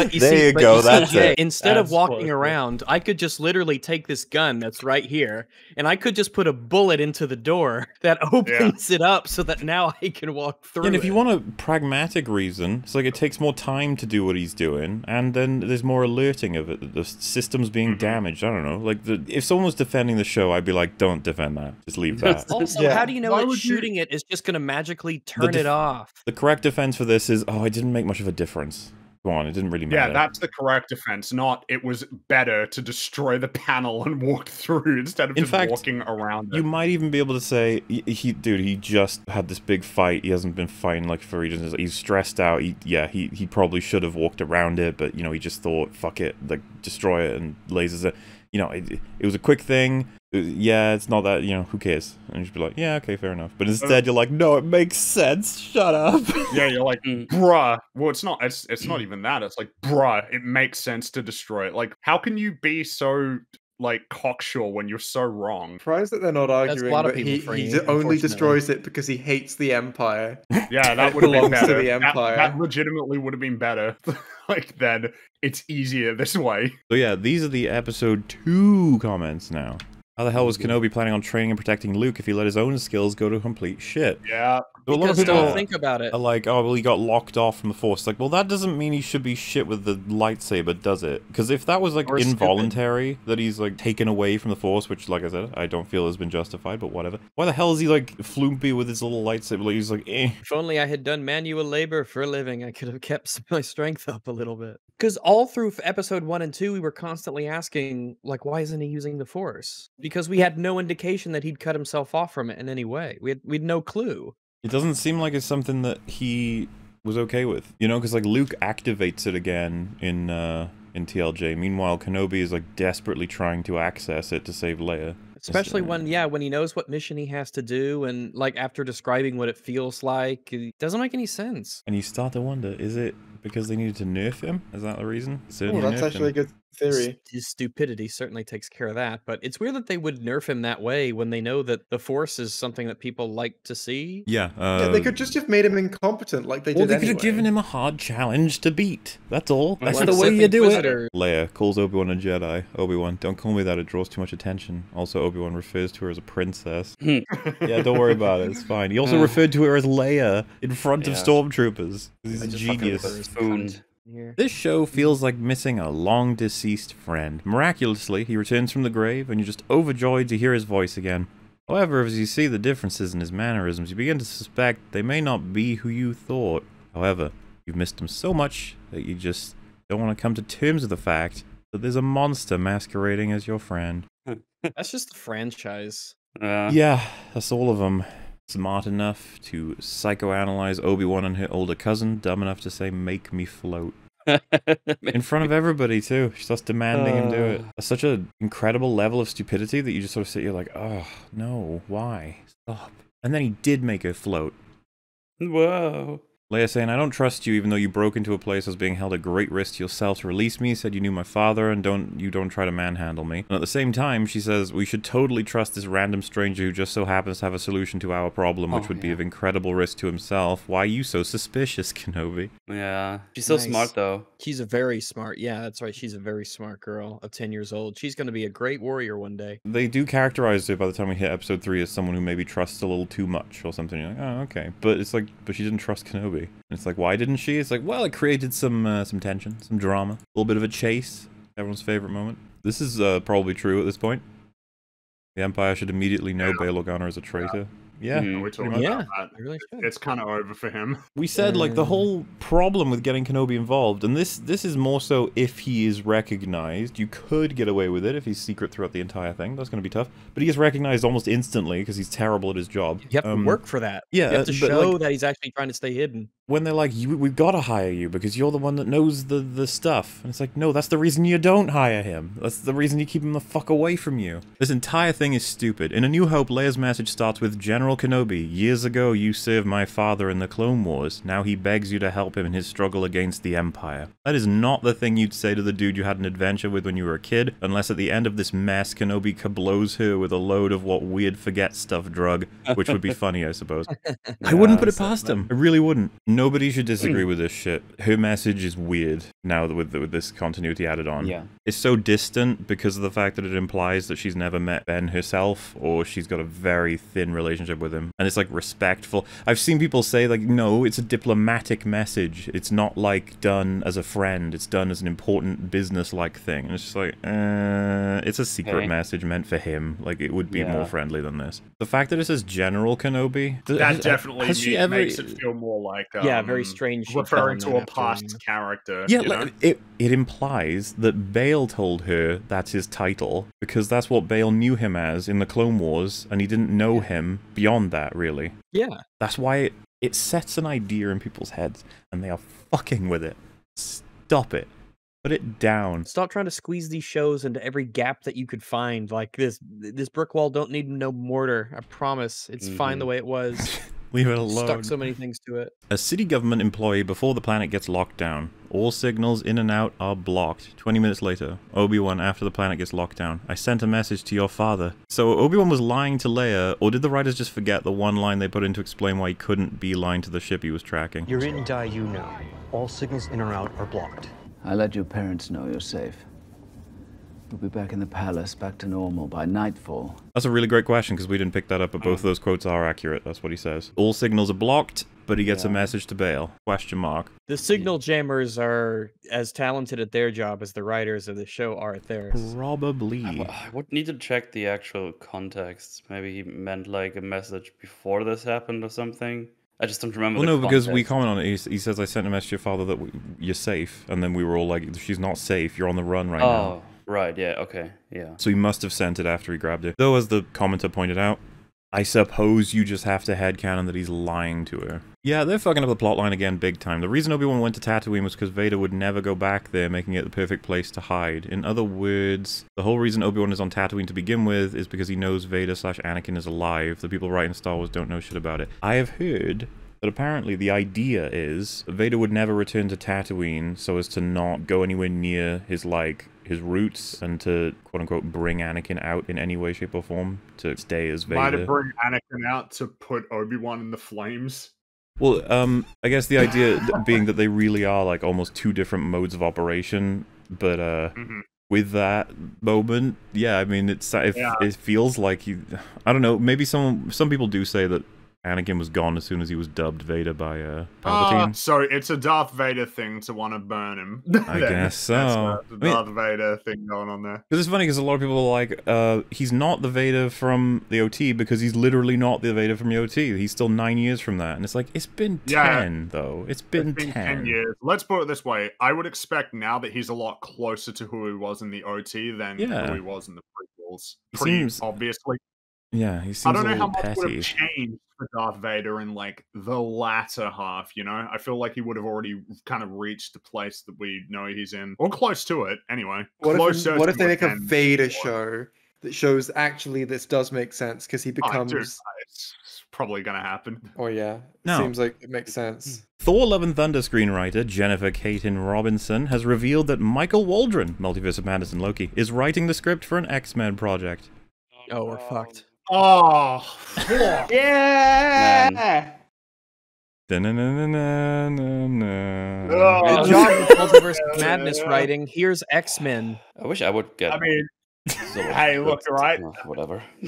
But [LAUGHS] you There see, you but go, see, that's Jay, it. Instead of walking what- around, I could just literally take this gun that's right here, and I could just put a bullet into the door [LAUGHS] that opens it up so that now I can walk through. And if you want a pragmatic reason, it's like it takes more time to do what he's doing, and then there's more alerting of it. The system's being Mm-hmm. damaged. I don't know. Like, the, if someone was defending the show, I'd be like, "Don't defend that. Just leave [LAUGHS] that." Also, Yeah. how do you know Why that would you- shooting it is just going to magically turn def- it off? the correct defense for this is, "Oh, it didn't make much of a difference." Come on, it didn't really matter. Yeah, that's the correct defense. Not it was better to destroy the [LAUGHS] panel and walk through instead of In just fact, walking around. You might even be able to say, he, dude, he just had this big fight. He hasn't been fighting like for regions. He's stressed out. He, yeah, he, he probably should have walked around it, but you know, he just thought, fuck it, like destroy it and lasers it. You know, it, it was a quick thing. Uh, Yeah, it's not that. You know, who cares? And you should be like, yeah, okay, fair enough. But instead, you're like, no, it makes sense. Shut up. [LAUGHS] Yeah, you're like, Mm. bruh. Well, it's not. It's it's not even that. It's like, bruh. It makes sense to destroy it. Like, how can you be so like cocksure when you're so wrong? Surprised that they're not a arguing, lot of but people he, for he you, d- only destroys it because he hates the Empire. [LAUGHS] Yeah, that [LAUGHS] would have been belongs to better. the That- Empire. That, legitimately would have been better. [LAUGHS] like then, it's easier this way. So yeah, these are the episode two comments now. How the hell was Kenobi planning on training and protecting Luke if he let his own skills go to complete shit? Yeah. So a lot of Because people don't think about it. are like, oh, well, he got locked off from the Force. Like, well, that doesn't mean he should be shit with the lightsaber, does it? Because if that was, like, Or stupid. involuntary, that he's, like, taken away from the Force, which, like I said, I don't feel has been justified, but whatever. Why the hell is he, like, floopy with his little lightsaber? Like, he's like, eh. If only I had done manual labor for a living, I could have kept [LAUGHS] my strength up a little bit. Because all through episode one and two, we were constantly asking, like, why isn't he using the Force? Because we had no indication that he'd cut himself off from it in any way. We had we had no clue. It doesn't seem like it's something that he was okay with, you know, because like Luke activates it again in uh in TLJ. Meanwhile, Kenobi is like desperately trying to access it to save Leia. Especially when, yeah, when he knows what mission he has to do, and like after describing what it feels like, it doesn't make any sense. And you start to wonder: is it because they needed to nerf him? Is that the reason? Certainly Oh, that's nerfed actually a good theory. His stupidity certainly takes care of that, but it's weird that they would nerf him that way when they know that the Force is something that people like to see. Yeah, uh, yeah, they could just have made him incompetent like they Or did they could anyway. have given him a hard challenge to beat. That's all. That's Like the way Sith you do it. Leia calls Obi Wan a Jedi. Obi Wan, don't call me that. It draws too much attention. Also, Obi Wan refers to her as a princess. yeah, don't worry about it. It's fine. He also Hmm. referred to her as Leia in front of stormtroopers. He's a genius. With his spoon. Here. This show feels like missing a long deceased friend. Miraculously, he returns from the grave, and you're just overjoyed to hear his voice again. However, as you see the differences in his mannerisms, you begin to suspect they may not be who you thought. However, you've missed him so much that you just don't want to come to terms with the fact that there's a monster masquerading as your friend. [LAUGHS] That's just the franchise. Uh, Yeah, that's all of them. Smart enough to psychoanalyze Obi-Wan and her older cousin, dumb enough to say, make me float. [LAUGHS] In front of everybody, too. She starts demanding him do it. Ah. That's such an incredible level of stupidity that you just sort of sit here like, oh, no, why? Stop. And then he did make her float. Whoa. Leia saying, I don't trust you even though you broke into a place I was being held at great risk to yourself to release me, said you knew my father, and don't you don't try to manhandle me. And at the same time, she says, we should totally trust this random stranger who just so happens to have a solution to our problem, which Oh, would be of incredible risk to himself. Why are you so suspicious, [LAUGHS] Kenobi? Yeah. She's so Nice. smart though. She's a very smart. Yeah, that's right. She's a very smart girl of 10 years old. She's going to be a great warrior one day. They do characterize her by the time we hit episode 3 as someone who maybe trusts a little too much or something. You're like, oh, okay. But it's like, but she didn't trust Kenobi. And it's like, why didn't she? It's like, well, it created some uh, some tension, some drama, a little bit of a chase. Everyone's favorite moment. This is uh, probably true at this point. The Empire should immediately know Bail Organa is a traitor. Yeah, Mhm. we pretty talked. Yeah, about that. really. It's kind of over for him. [LAUGHS] We said like the Um, whole problem with getting Kenobi involved, and this this is more so if he is recognized. You could get away with it if he's secret throughout the entire thing. That's going to be tough. But he is recognized almost instantly because he's terrible at his job. You have to Um, work for that. yeah, You have to show like- that he's actually trying to stay hidden. when they're like, you, "We've got to hire you because you're the one that knows the the stuff," and it's like, no, that's the reason you don't hire him. That's the reason you keep him the fuck away from you. This entire thing is stupid. In A New Hope, Leia's message starts with General Kenobi. Years ago, you served my father in the Clone Wars. Now he begs you to help him in his struggle against the Empire. That is not the thing you'd say to the dude you had an adventure with when you were a kid, unless at the end of this mess, Kenobi kablows her with a load of what weird forget stuff drug, which would be [LAUGHS] funny, I suppose. [LAUGHS] I wouldn't put it past him. I really wouldn't. Nobody should disagree [CLEARS THROAT] with this shit. Her message is weird now with with this continuity added on. Yeah. It's so distant because of the fact that it implies that she's never met Ben herself or she's got a very thin relationship with him. And it's like respectful. I've seen people say like no, it's a diplomatic message. It's not like done as a friend. It's done as an important business like thing. And it's just like uh it's a secret Okay. message meant for him. Like it would be Yeah. more friendly than this. The fact that it says General Kenobi th- That has- definitely has she ever makes it feel more like Yeah, very um, strange referring to a past you character. Yeah, you like, it it implies that Bail told her that's his title because that's what Bail knew him as in the Clone Wars, and he didn't know him beyond that. Really, Yeah. that's why it it sets an idea in people's heads, and they are fucking with it. Stop it. Put it down. Stop trying to squeeze these shows into every gap that you could find. Like this, this brick wall don't need no mortar. I promise, it's fine the Mhm. way it was. [LAUGHS] Leave it alone. Stuck so many things to it. A city government employee before the planet gets locked down. All signals in and out are blocked. 20 minutes later, Obi-Wan after the planet gets locked down. I sent a message to your father. So Obi-Wan was lying to Leia, or did the writers just forget the one line they put in to explain why he couldn't be lying to the ship he was tracking? You're in Daiyu now. All signals in or out are blocked. I let your parents know you're safe. We'll be back in the palace, back to normal by nightfall. That's a really great question because we didn't pick that up, but both of those quotes are accurate. That's what he says. All signals are blocked, but he gets a message to Bail. Question mark. The signal jammers are as talented at their job as the writers of the show are at theirs. Probably. I would need to check the actual context. Maybe he meant like a message before this happened or something. I just don't remember. Well, the no, because we comment on it. He, he says, "I sent a message to your father that w- you're safe," and then we were all like, "She's not safe. You're on the run right now." Oh. Right. Yeah. Okay. Yeah. So he must have sent it after he grabbed it. Though, as the commenter pointed out, I suppose you just have to headcanon that he's lying to her. Yeah, they're fucking up the plotline again big time. The reason Obi-Wan went to Tatooine was because Vader would never go back there, making it the perfect place to hide. In other words, the whole reason Obi-Wan is on Tatooine to begin with is because he knows Vader slash Anakin is alive. The people writing Star Wars don't know shit about it. I have heard that apparently the idea is Vader would never return to Tatooine so as to not go anywhere near his like his roots and to quote unquote bring Anakin out in any way, shape, or form to stay as Vader. Might have bring Anakin out to put Obi Wan in the flames. Well, um, I guess the idea being that they really are like almost two different modes of operation, but uh, Mhm. with that moment, yeah, I mean, it's it, Yeah. it feels like you, I don't know, maybe some some people do say that Anakin was gone as soon as he was dubbed Vader by uh, Ah, Palpatine. so it's a Darth Vader thing to want to burn him. [LAUGHS] I guess so. uh, the I mean- Darth Vader thing going on there. Because it's funny because a lot of people are like, uh, he's not the Vader from the OT because he's literally not the Vader from the OT. He's still nine years from that, and it's like it's been Yeah. ten though. It's been, It's been 10 years. Let's put it this way. I would expect now that he's a lot closer to who he was in the OT than Yeah. who he was in the prequels. He Pretty seems- obviously. Yeah, he seems I don't a know how little much would petty. have changed for Darth Vader in like the latter half, you know? I feel like he would have already kind of reached the place that we know he's in. Or close to it, anyway. What Closer if, what if they make a Vader before. show that shows actually this does make sense because he Oh, becomes? Uh, dude, it's probably gonna happen. Oh yeah, No. seems like it makes sense. Hmm. Thor Love and Thunder screenwriter Jennifer Kaytin Robinson has revealed that Michael Waldron, Multiverse of Madness and Loki, is writing the script for an X-Men project. Oh, we're fucked. Oh. [LAUGHS] Yeah. Oh, Good job with Multiverse Madness writing. Here's X Men. I wish I would get. I mean, sort of hey, look, right? Whatever. [LAUGHS]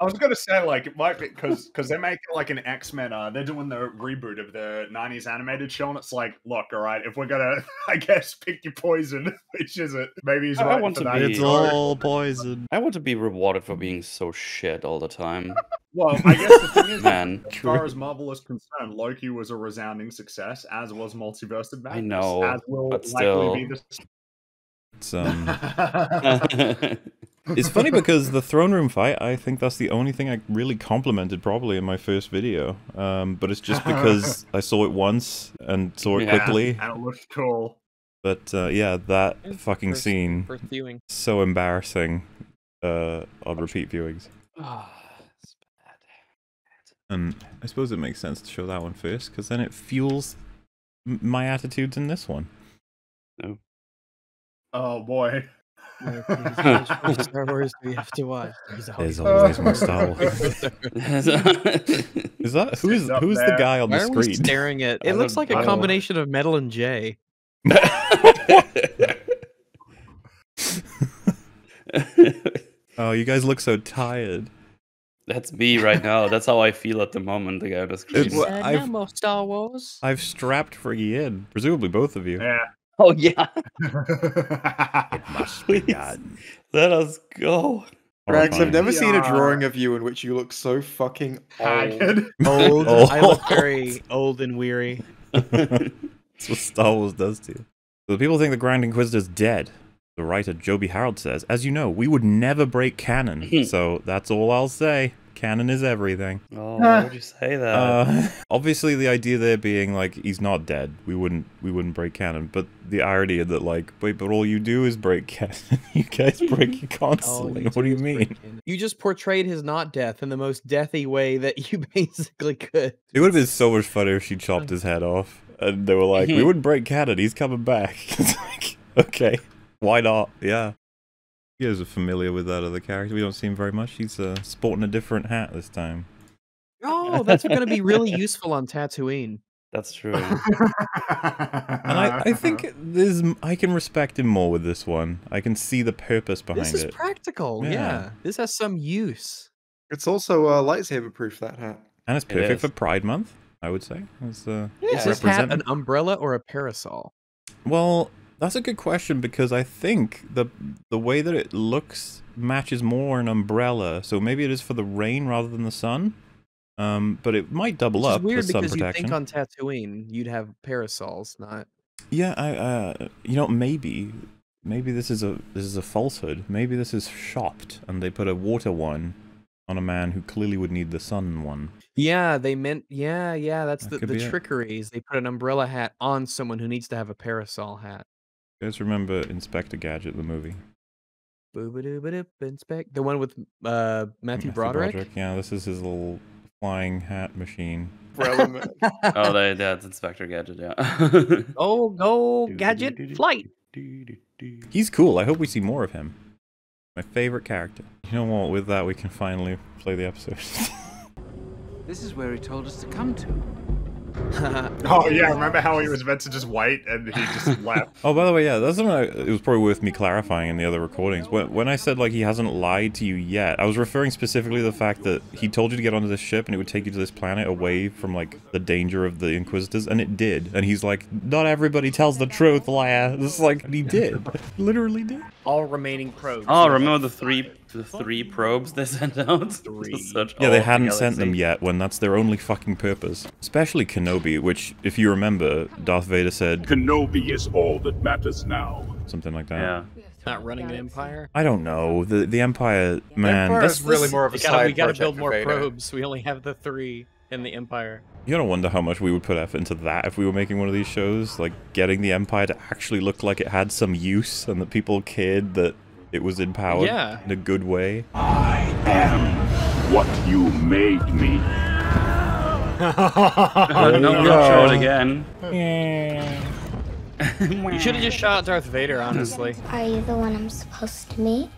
I was gonna say like it might be because because they're making like an X Men. Uh, they're doing the reboot of the '90s animated show, and it's like, look, all right, if we're gonna, [LAUGHS] I guess, pick your poison, [LAUGHS] which is it? Maybe he's I- I want for to that. be- It's all poison. I want to be rewarded for being so shit all the time. Well, I guess the thing is, Man. as far as Marvel is concerned, Loki was a resounding success, as was Multiverse of Madness. I know, as will but likely be still. It's, um, [LAUGHS] it's funny because the throne room fight, I think that's the only thing I really complimented probably in my first video. Um, but it's just because [LAUGHS] I saw it once and saw it Yeah. quickly. and it looked cool. But uh, yeah, that Yeah, fucking first- scene, First viewing. so embarrassing uh, on repeat viewings. Ah, And I suppose it makes sense to show that one first, because then it fuels m- my attitudes in this one. Oh boy. Which Star Wars do we have to watch? There's always more Star [LAUGHS] Wars. Is that who is who's the guy on Why the are screen? staring at? I It looks like a don't- combination of Metal and J. Oh, you guys look so tired. That's me right now. That's how I feel at the moment. The guy on the screen. It's- Well, I've- more Star Wars. I've strapped Friggy in, presumably both of you. Yeah. Oh yeah. [LAUGHS] it must be Please, let us go. Rags, I've Horrifying. never seen a drawing of you in which you look so fucking old. Haggard. [LAUGHS] Old. Oh. [LAUGHS] I look very old and weary. That's what Star Wars does to you. So the people think the Grand Inquisitor's dead. The writer Joby Harold says, As you know, we would never break canon. so that's all I'll say. Canon is everything. Oh, why would you say that? Uh, [LAUGHS] obviously, the idea there being like he's not dead. We wouldn't we wouldn't break canon. But the irony that like wait, but all you do is break [LAUGHS] canon. you guys break it [LAUGHS] constantly. what do you mean? You just portrayed his not death in the most deathy way that you basically could. It would have been so much funnier if she chopped his head off, and they were like, "We wouldn't break canon. He's coming back." it's like, okay, why not? Yeah. You guys are familiar with that other character. We don't see him very much. He's uh, sporting a different hat this time. Oh, that's going to be really useful on Tatooine. [LAUGHS] That's true. [LAUGHS] And I, I think there's I can respect him more with this one. I can see the purpose behind it. This is it. practical. Yeah. Yeah. This has some use. It's also uh, lightsaber proof that hat. And it's perfect is. for Pride Month, I would say. It's, uh, Is this hat an umbrella or a parasol? Well, that's a good question because I think the the way that it looks matches more an umbrella. So maybe it is for the rain rather than the sun. Um, but it might double Which up weird because you think on Tatooine you'd have parasols, not. Yeah, I uh, you know, maybe maybe this is a this is a falsehood. Maybe this is shopped and they put a water one on a man who clearly would need the sun one. Yeah, they meant. Yeah, yeah. That's That the, the trickery. Is they put an umbrella hat on someone who needs to have a parasol hat. You guys remember Inspector Gadget the movie? Boop-a-doop-a-doop, inspect the one with uh Matthew, Broderick. Yeah, this is his little flying hat machine. Umbrella [LAUGHS] oh, [LAUGHS] they, that's Inspector Gadget, yeah. oh, go gadget flight. He's cool. I hope we see more of him. My favorite character. You know what? With that, we can finally play the episode. [LAUGHS] This is where he told us to come to. [LAUGHS] Oh yeah, remember how he was meant to just wait and he just [LAUGHS] left? oh, by the way, yeah, that's something I, it was probably worth me clarifying in the other recordings. When, when I said like he hasn't lied to you yet, I was referring specifically to the fact that he told you to get onto this ship and it would take you to this planet away from like the danger of the Inquisitors, and it did. And he's like, not everybody tells the truth, liar. It's like he did, [LAUGHS] literally did. All remaining probes. Oh, remember the three the three probes they [LAUGHS] sent out? Three. Yeah, they hadn't sent them yet when that's their only fucking purpose. Especially Kenobi, which, if you remember, Darth Vader said Kenobi is all that matters now. something like that. Yeah. Not running an empire. I don't know. The the Empire, man. Empire that's really more of a We gotta, we gotta build more Vader. probes. We only have the three in the empire. You gotta wonder how much we would put effort into that if we were making one of these shows, like getting the Empire to actually look like it had some use and that people cared that it was empowered Yeah. in a good way. I am what you made me. [LAUGHS] Oh, no, you not show it again. [LAUGHS] You should have just shot Darth Vader, honestly. Are you the one I'm supposed to meet?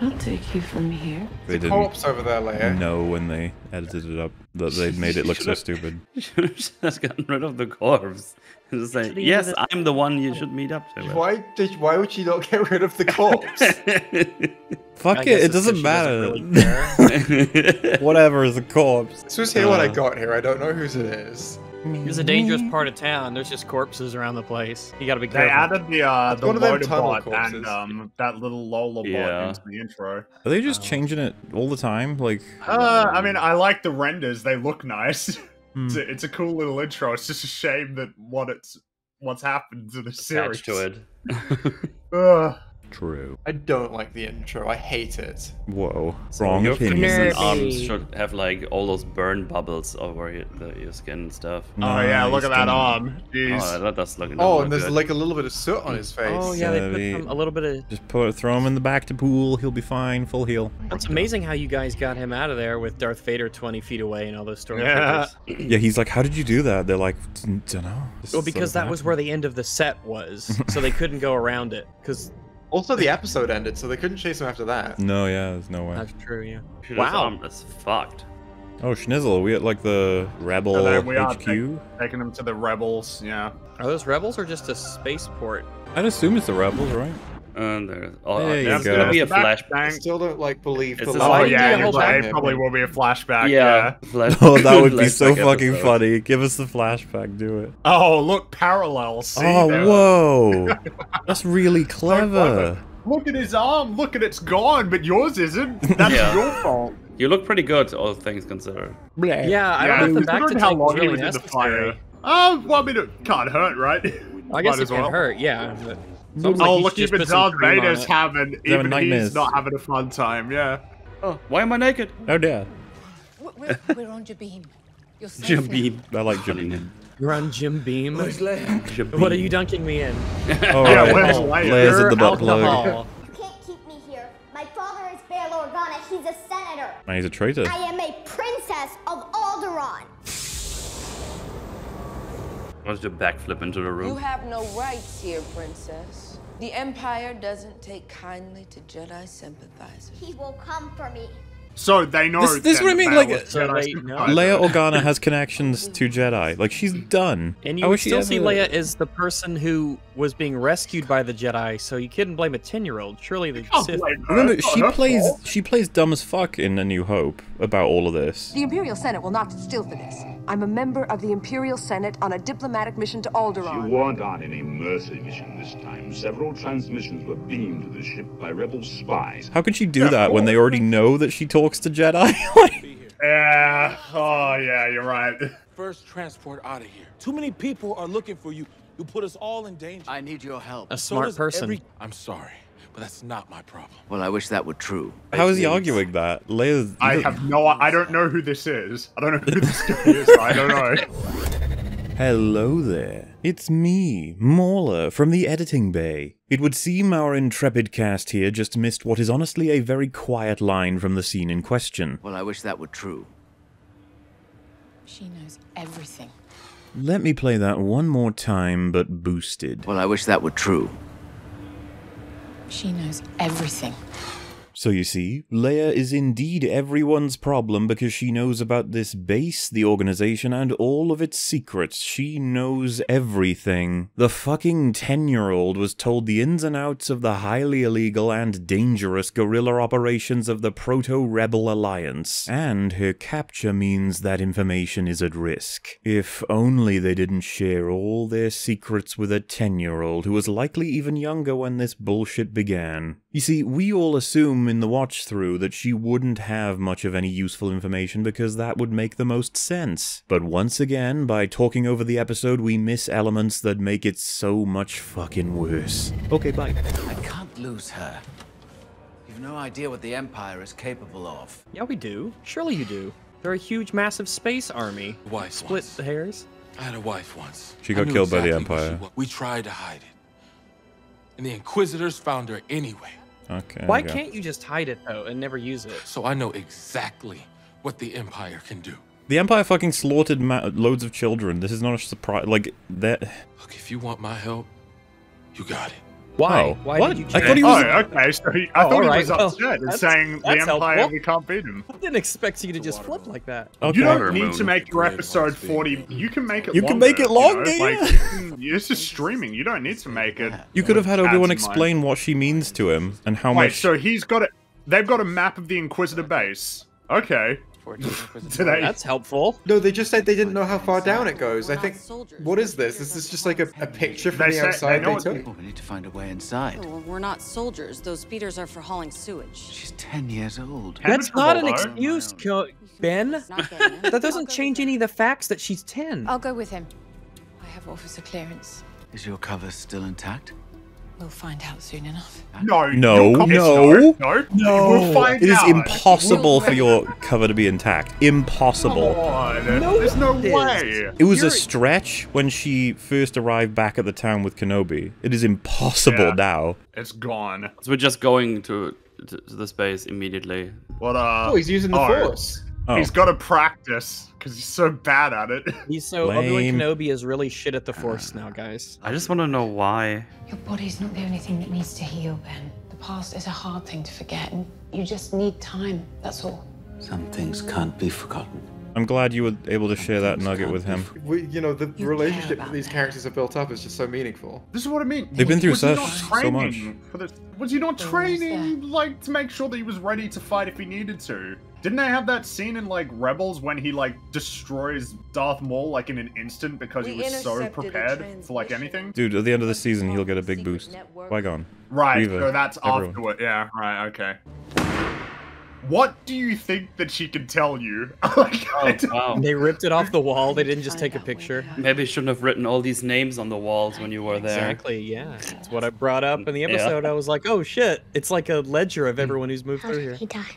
I'll take you from here. They didn't Corpse over there, Leia. know when they edited it up that they [LAUGHS] made it look so stupid. [LAUGHS] Should have just [LAUGHS] gotten rid of the corpse. And just say, yes, I'm the one you should meet up to. Why did? Why would she not get rid of the corpse? Fuck I it, it doesn't matter. doesn't really Whatever is a corpse. This was here what I Uh, got here. I don't know whose it is. It's a dangerous part of town. There's just corpses around the place. You gotta be careful. They careful. added the uh the one of them tunnel bot corpses. and um that little Lola bot Yeah. into the intro. Are they just changing it all the time? Like, Uh, I mean, I like the renders; they look nice. [LAUGHS] Hmm. it's, a, it's a cool little intro. It's just a shame that what it's what's happened to the series. Attached to it. [LAUGHS] Ugh. True. I don't like the intro. I hate it. Whoa. So Wrong your opinion. fingers and arms should have like all those burn bubbles over your, the, your skin and stuff. Oh yeah, look at that arm. Oh, Jeez. that does look. Oh, and there's good. like a little bit of soot on his face. Oh yeah, they put Savvy. some, a little bit of. Just put throw him in the back to pool. He'll be fine. Full heal. It's amazing how you guys got him out of there with Darth Vader 20 feet away and all those story. Yeah. [CLEARS THROAT] Yeah, he's like, how did you do that? They're like, don't know. Well, because that was where the end of the set was, so they couldn't go around it. Because Also, the episode ended, so they couldn't chase him after that. No, yeah, there's no way. that's true. Yeah. Shit, his Wow. arm is fucked. Oh, Schnizzle, we at like the Rebel So then we HQ. take- taking them to the rebels. Yeah. Are those rebels or just a spaceport? I'd assume it's the Rebels, right? And there's, oh, There you there's go. gonna be a flashback. I still don't like believe It's the a Oh line. yeah, you're right. It probably will be a flashback. Yeah. Yeah. [LAUGHS] flash- [LAUGHS] Oh, that would be so fucking episode. funny. Give us the flashback. Do it. Oh, look, parallels. See oh, there? whoa. [LAUGHS] That's really clever. Look at his arm. Look at it's gone, but yours isn't. That's Yeah. your fault. You look pretty good, all things considered. Yeah, I yeah, don't know if the back to considering how tank long was he really was in the necessary. fire. Oh, well, I mean, it can't hurt, right? I guess Might it can well. hurt. Yeah. But Sounds oh, he look, should just even put some Darth cream Vader's it. having, having even nightmares. he's not having a fun time, yeah. Oh, why am I naked? Oh, dear. We're, we're on Jabiim. You're safe here. Jabiim. I like Jim. Beam. You're on Jim Beam. Oh, what are you dunking me in? Oh, Yeah, right. where's Leia? Layers Pure at the butt plug. You can't keep me here. My father is Bail Organa. He's a senator. Man, he's a traitor. I am a princess of Alderaan. Wants to backflip into the room. You have no rights here, Princess. The Empire doesn't take kindly to Jedi sympathizers. He will come for me. So they know. This, this is what I mean. Leia Like, So Jedi they know. sympathizer. Leia Organa has connections to Jedi. Like she's done. And you How would is she still see ever- Leia as the person who was being rescued by the Jedi, so you couldn't blame a ten-year-old. Surely the Sith. Remember, she plays she plays dumb as fuck in A New Hope about all of this. The Imperial Senate will not sit still for this. I'm a member of the Imperial Senate on a diplomatic mission to Alderaan. You Alderaan. weren't on any mercy mission this time. Several transmissions were beamed to the ship by rebel spies. How could she do that when they already know that she talks to Jedi? [LAUGHS] Yeah. Oh yeah, you're right. First transport out of here. Too many people are looking for you. You put us all in danger. I need your help. A smart person. I'm sorry, but that's not my problem. Well, I wish that were true. How is he arguing that? Leia's. I have no. I don't know who this is. I don't know who this [LAUGHS] guy is. I don't know. Hello there. It's me, Mauler, from the editing bay. It would seem our intrepid cast here just missed what is honestly a very quiet line from the scene in question. Well, I wish that were true. She knows everything. Let me play that one more time, but boosted. Well, I wish that were true. She knows everything. So you see, Leia is indeed everyone's problem because she knows about this base, the organization, and all of its secrets. She knows everything. The fucking 10 year old was told the ins and outs of the highly illegal and dangerous guerrilla operations of the Proto Rebel Alliance. And her capture means that information is at risk. If only they didn't share all their secrets with a 10 year old who was likely even younger when this bullshit began. You see, we all assume in the watch through that she wouldn't have much of any useful information because that would make the most sense. But once again, by talking over the episode, we miss elements that make it so much fucking worse. Okay, bye. I can't lose her. You've no idea what the Empire is capable of. Yeah, we do. Surely you do. They're a huge, massive space army. Wife Split once. the hairs. I had a wife once. She got knew killed by the exactly what she Empire. We tried to hide it. And the Inquisitors found her anyway. Okay. Why okay. can't you just hide it though and never use it? So I know exactly what the Empire can do. The Empire fucking slaughtered ma- loads of children. This is not a surprise. Like, that. Look, if you want my help, you got it. Why? Oh, Why what? did you I thought he Oh, was. okay. So he, I Oh, thought he alright, was well, upset oh, and saying the Empire helpful. we can't beat him. I didn't expect you to just flip like that. Okay. You don't need to make your episode 40. You can make it You can make it you know? longer, Like, yeah. you can- this is streaming. You don't need to make it. You could have had with Obi Wan ads in mind. explain what she means to him and how Wait, much. so he's got it. They've got a map of the Inquisitor base. Okay. Do they? [LAUGHS] That's helpful. No, they just said they didn't know how far down it goes. I think. What is this? Is this just like a, a picture from They the say- they outside know they took? Oh, we need to find a way inside. Oh, well, we're not soldiers. Those beaters are for hauling sewage. She's 10 years old. That's not an though. excuse, Ben. Not getting. [LAUGHS] That doesn't change any of the facts that she's 10. I'll go with him. I have officer clearance. Is your cover still intact? We'll find out soon enough. No. No, your no, no, no. We'll find It is out. impossible for your cover to be intact. Impossible. Come on. No, There's no way. It was a You're- stretch when she first arrived back at the town with Kenobi. It is impossible Yeah. now. It's gone. So we're just going to, to, to the space immediately. What? Uh. Oh, he's using the oh, Force. Oh. He's got to practice because he's so bad at it. [LAUGHS] He's so Obi-Wan Lame. Kenobi is really shit at the Force ah. now, guys. I just want to know why. Your body's not the only thing that needs to heal, Ben. The past is a hard thing to forget, and you just need time. That's all. Some things can't be forgotten. I'm glad you were able to share that nugget with him. We, you know, the You relationship that these characters have built up is just so meaningful. This is what I mean. They've been through was he such- not so much. training For this? Was he not training like to make sure that he was ready to fight if he needed to? Didn't they have that scene in like Rebels when he like destroys Darth Maul like in an instant because he was so prepared for like anything? Dude, at the end of the season, he'll get a big boost. Qui-Gon. Right, Reva, so that's everyone. afterward. Yeah, right, okay. What do you think that she can tell you? like, [LAUGHS] Oh, oh don't- wow. They ripped it off the wall. They didn't just take a picture. Maybe you shouldn't have written all these names on the walls when you were there. Exactly, yeah. That's what I brought up in the Yeah. episode. I was like, oh shit. It's like a ledger of everyone who's moved How through did here. he die?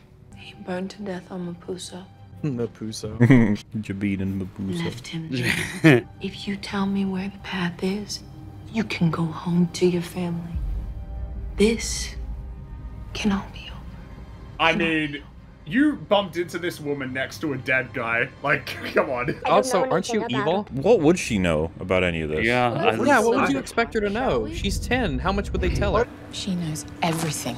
He burned to death on Mapuzo. Mapuzo. [LAUGHS] Jabiim and Mabusa. Left him [LAUGHS] if you tell me where the path is, you can go home to your family. This can all be over. I mean, you bumped into this woman next to a dead guy. Like, [LAUGHS] come on. Also, aren't you anything about evil? What would she know about any of this? Yeah, I, Yeah, what would you expect her to know? She's 10. How much would they tell her? She knows everything.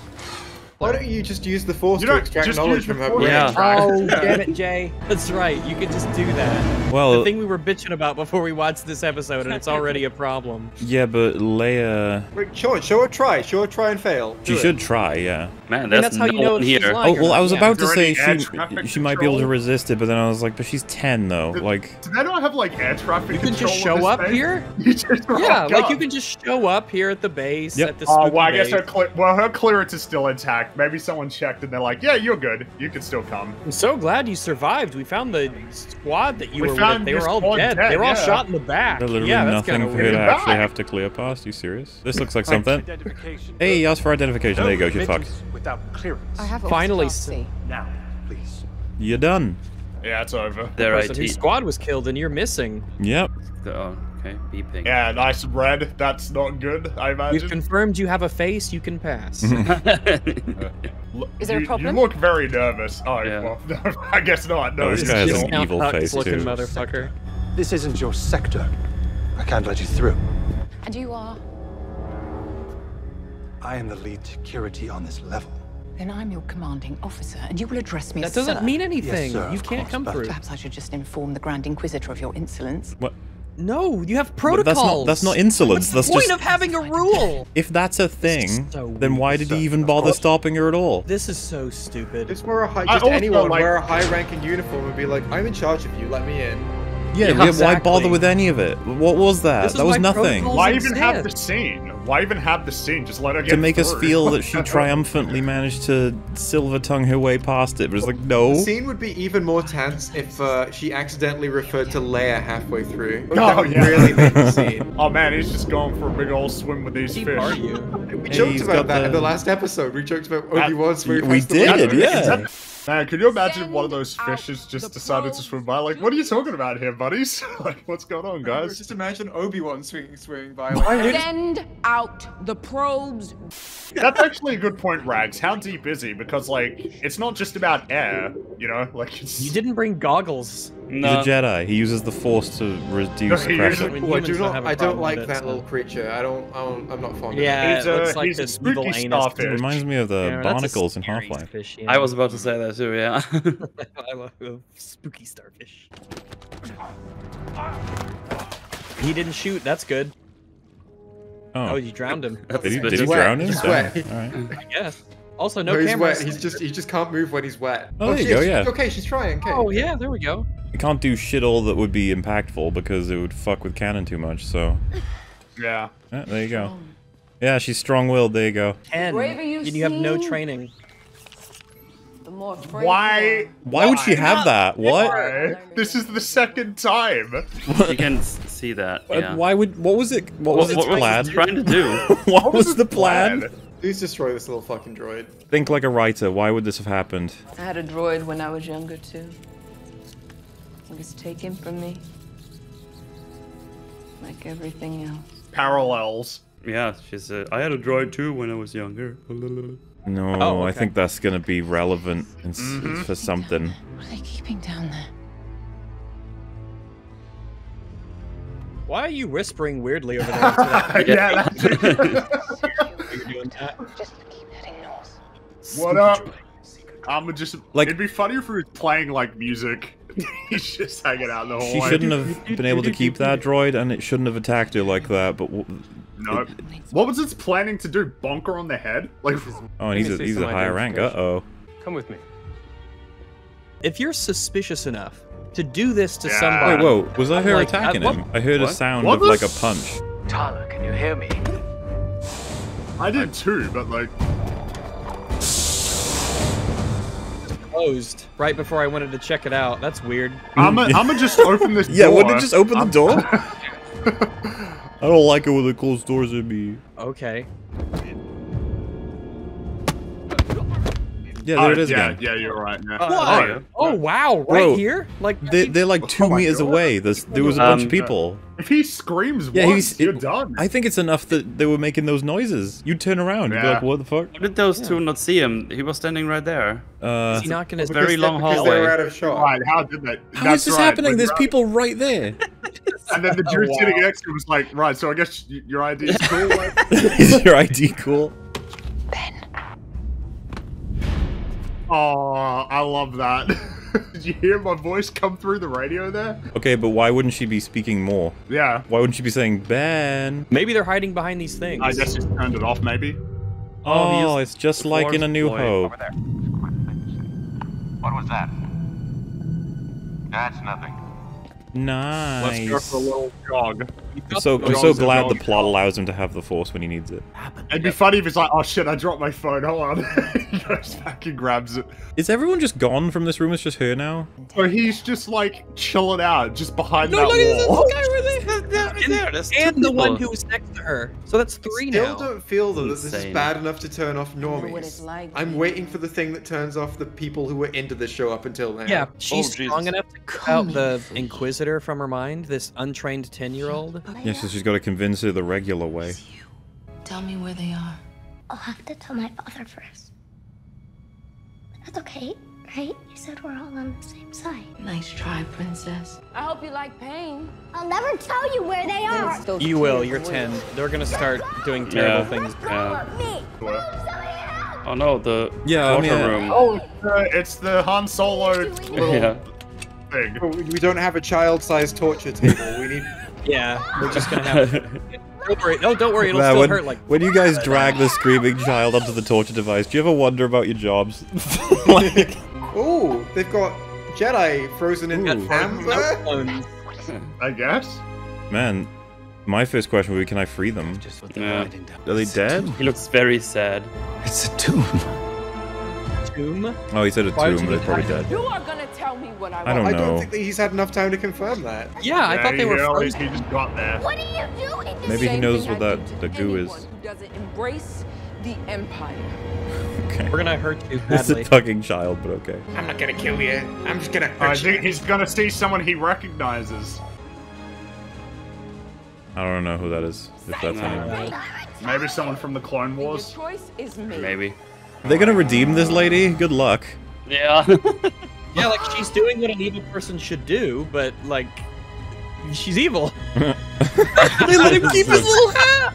Why don't you just use the force You to don't- extract just knowledge from her Force brain? to extract- Oh, damn it, Jay. That's right. You could just do that. Well- the thing we were bitching about before we watched this episode, and it's already a problem. Yeah, but Leia. Wait, Sean, show her try. Show her try and fail. She it. should try, yeah. Man, mean, there's that's how no you know one here. lying. Oh well, I was Yeah. about to say she she might be able to resist it, but then I was like, but she's ten though. Like, Do they not have like air traffic You can just show up thing? here? [LAUGHS] You just Yeah, like up. you can just show up here at the base, Yep. at the Oh spooky well, I guess her cle- well her clearance is still intact. Maybe someone checked and they're like, "Yeah, you're good. You can still come." I'm so glad you survived. We found the squad that you We were found with. They were all dead. dead, They were all shot in the back. there's literally yeah, nothing for of you to weird. actually have to clear past. You serious? This looks like something. Hey, ask for identification. There you go. You fuck. Without clearance. I have Finally, see. Now, please. You're done. Yeah, it's over. Their person whose squad was killed, and you're missing. Yep. Oh, okay. Beeping. Yeah, nice red. That's not good. I imagine. We've confirmed you have a face you can pass. [LAUGHS] [LAUGHS] Uh, [LAUGHS] look, Is there a problem? You look very nervous. Oh, Yeah. well, no, I guess not. No, Oh, this it's guy has just- an evil face looking too. motherfucker. This isn't your sector. I can't let you through. And you are? I am the lead security on this level. Then I'm your commanding officer, and you will address me That as doesn't sir. mean anything. sir, you can't course, come but- through. Perhaps I should just inform the Grand Inquisitor of your insolence. What? No, you have But protocols. that's not that's not insolence. What's That's the point just of having a rule? if that's a thing, so then why did he even bother stopping her at all? This is so stupid. Just wear a high, I just also anyone like- wear a high-ranking uniform and be like, "I'm in charge of you. Let me in." Yeah, Yeah, why- why bother with any of it? What was that? This That was nothing. Why even have the scene? Why even have the scene? Just let her get To make us feel that she [LAUGHS] triumphantly managed to silver tongue her way past it, but it's like no. The scene would be even more tense if uh, she accidentally referred to Leia halfway through. Oh, that would yeah. really make the scene. [LAUGHS] Oh man, he's just going for a big old swim with these Deep fish. are you? We Hey, joked about that the- in the last episode. We joked about Obi Wan swimming we did, window. yeah. Man, can you imagine if one of those fishes just decided to swim by? Like, what are you talking about here, buddies? [LAUGHS] like, what's going on, guys? Just imagine Obi Wan swinging, swinging by. Like, Send out the probes. That's actually a good point, Rags. How deep is he? Because like, it's not just about air, you know. Like, it's You didn't bring goggles. He's a Jedi. He uses the Force to reduce [LAUGHS] he pressure. uses- I mean, I do don't not. have a I don't like that it, little so- creature. I don't. I don't I'm not fond Yeah, He's it a- looks like uh, he's a this evil spooky anus. starfish. It reminds me of the Yeah, barnacles in Half-Life. fish, yeah. I was about to say that too, yeah. [LAUGHS] [LAUGHS] I love spooky starfish. He didn't shoot. That's good. Oh, Oh, you drowned him. Did he, did he suspicious. wet. drown him? He's All right. I guess. Also, no, No, he's cameras. wet. He's just. He just can't move when he's wet. Oh, oh there you go, she's- yeah. Okay, she's trying. Okay. Oh yeah, there we go. You can't do shit all that would be impactful because it would fuck with canon too much. So yeah. yeah, there you go. Yeah, she's strong-willed. There you go. Ten. you and you have no training. The more afraid Why? Why would she have that? What? This is the second time. you can s- see that. Yeah. Why would? What was it? What was What, its what was plan? trying to do? [LAUGHS] what was the plan? Please destroy this little fucking droid. Think like a writer. Why would this have happened? I had a droid when I was younger, too. It was taken from me. Like everything else. Parallels. Yeah, she said, I had a droid too when I was younger. [LAUGHS] No, Oh, I think that's gonna be relevant in s- Mhm. for something. What are they keeping down there? Why are you whispering weirdly over there? [LAUGHS] into [LAUGHS] yeah. That's- You're doing that. Just keep heading north. what up? I'm just Like- like. It'd be funnier if we were playing like music. [LAUGHS] He's just hanging out in the She hallway. shouldn't have been able to keep that droid, and it shouldn't have attacked her like that. But w- No. What was it planning to do? Bonker on the head? Like, [LAUGHS] oh, and he's a, he's a higher rank. Uh oh. Come with me. If you're suspicious enough to do this to Yeah. somebody, Wait, whoa! Was I her Like, at attacking what- him? I heard a sound What of like a punch. Tala, can you hear me? I did too, but like, closed right before I wanted to check it out. That's weird. I'm gonna just open this [LAUGHS] Yeah, door. wouldn't it just open the I'm- door? [LAUGHS] I don't like it when they close doors at me. Okay. Yeah, there Oh, it is yeah, again. yeah, you're right. Yeah. What? Oh wow! Right Bro, here? Like They, they're like two Oh my meters God. away. There's, there was a bunch Um, of people. If he screams Yeah, once, he's. you're it- done. I think it's enough that they were making those noises. You'd turn around. You'd be like, what the fuck? How did those two not see him? He was standing right there. Uh, is he not gonna? Very Because- long because hallway. They were out of shot. Right, how did that? how That's is this right, happening? There's you're- people right there. [LAUGHS] And then the Oh, dude wow. sitting next to him was like, right, so I guess your ID is cool. [LAUGHS] Like, is your ID cool? Ben. Oh, I love that. [LAUGHS] [LAUGHS] Did you hear my voice come through the radio there? Okay, but why wouldn't she be speaking more? Yeah. Why wouldn't she be saying Ben? Maybe they're hiding behind these things. I guess just turned it off, maybe. Oh, oh it's just like in A New Hope. What was that? That's nothing. Nice. Let's go for a little jog. I'm so, I'm so glad the plot allows him to have the Force when he needs it. It'd be funny if he's like, oh shit, I dropped my phone, hold on. [LAUGHS] he goes back and grabs it. Is everyone just gone from this room? It's just her now? So he's just like chilling out, just behind No, that look at this wall. guy over there. And, and the one who was next to her. So that's three Still now. don't feel though that this is bad enough to turn off normies. what it's like I'm waiting for the thing that turns off the people who were into the show up until now. Yeah, Oh, she's strong enough to cut out the Inquisitor from her mind, this untrained 10 year old. Yeah, so she's got to convince her the regular way. Tell me where they are. I'll have to tell my father first. That's okay, right? You said we're all on the same side. Nice try, princess. I hope you like pain. I'll never tell you where they are. You will, you're 10. They're gonna start doing terrible Yeah. things. Yeah. Oh no, the Yeah, I torture mean, uh, room. Oh, uh, it's the Han Solo little Yeah. thing. We we don't have a child-sized torture table. We need. Yeah, we're just gonna have. [LAUGHS] don't worry, no, don't worry, it'll Man, still when, hurt like. when you guys drag the screaming child onto the torture device, do you ever wonder about your jobs? [LAUGHS] [LAUGHS] like, Oh, they've got Jedi frozen in Ooh. hams there. I guess. man, my first question would be, can I free them? Yeah. Are they dead? He looks very sad. It's a tomb. Tomb? Oh, he said a Why tomb, you they're probably dead. You are gonna tell me what I want. I don't I know. don't think that he's had enough time to confirm that. Yeah, I thought they were he, only- frozen. he just got there. What are you doing? Maybe he knows what that the goo is. Who doesn't embrace the Empire. Okay. We're gonna hurt you It's a badly. fucking child, but okay. I'm not gonna kill you. I'm just gonna I hurt you. think he's gonna see someone he recognizes. I don't know who that is. If that's anyone. Maybe someone from the Clone Your Wars. choice is made. Maybe. Are they gonna redeem this lady? Good luck. Yeah. [LAUGHS] Yeah, like she's doing what an evil person should do, but like she's evil. [LAUGHS] [LAUGHS] they let him keep his little hat.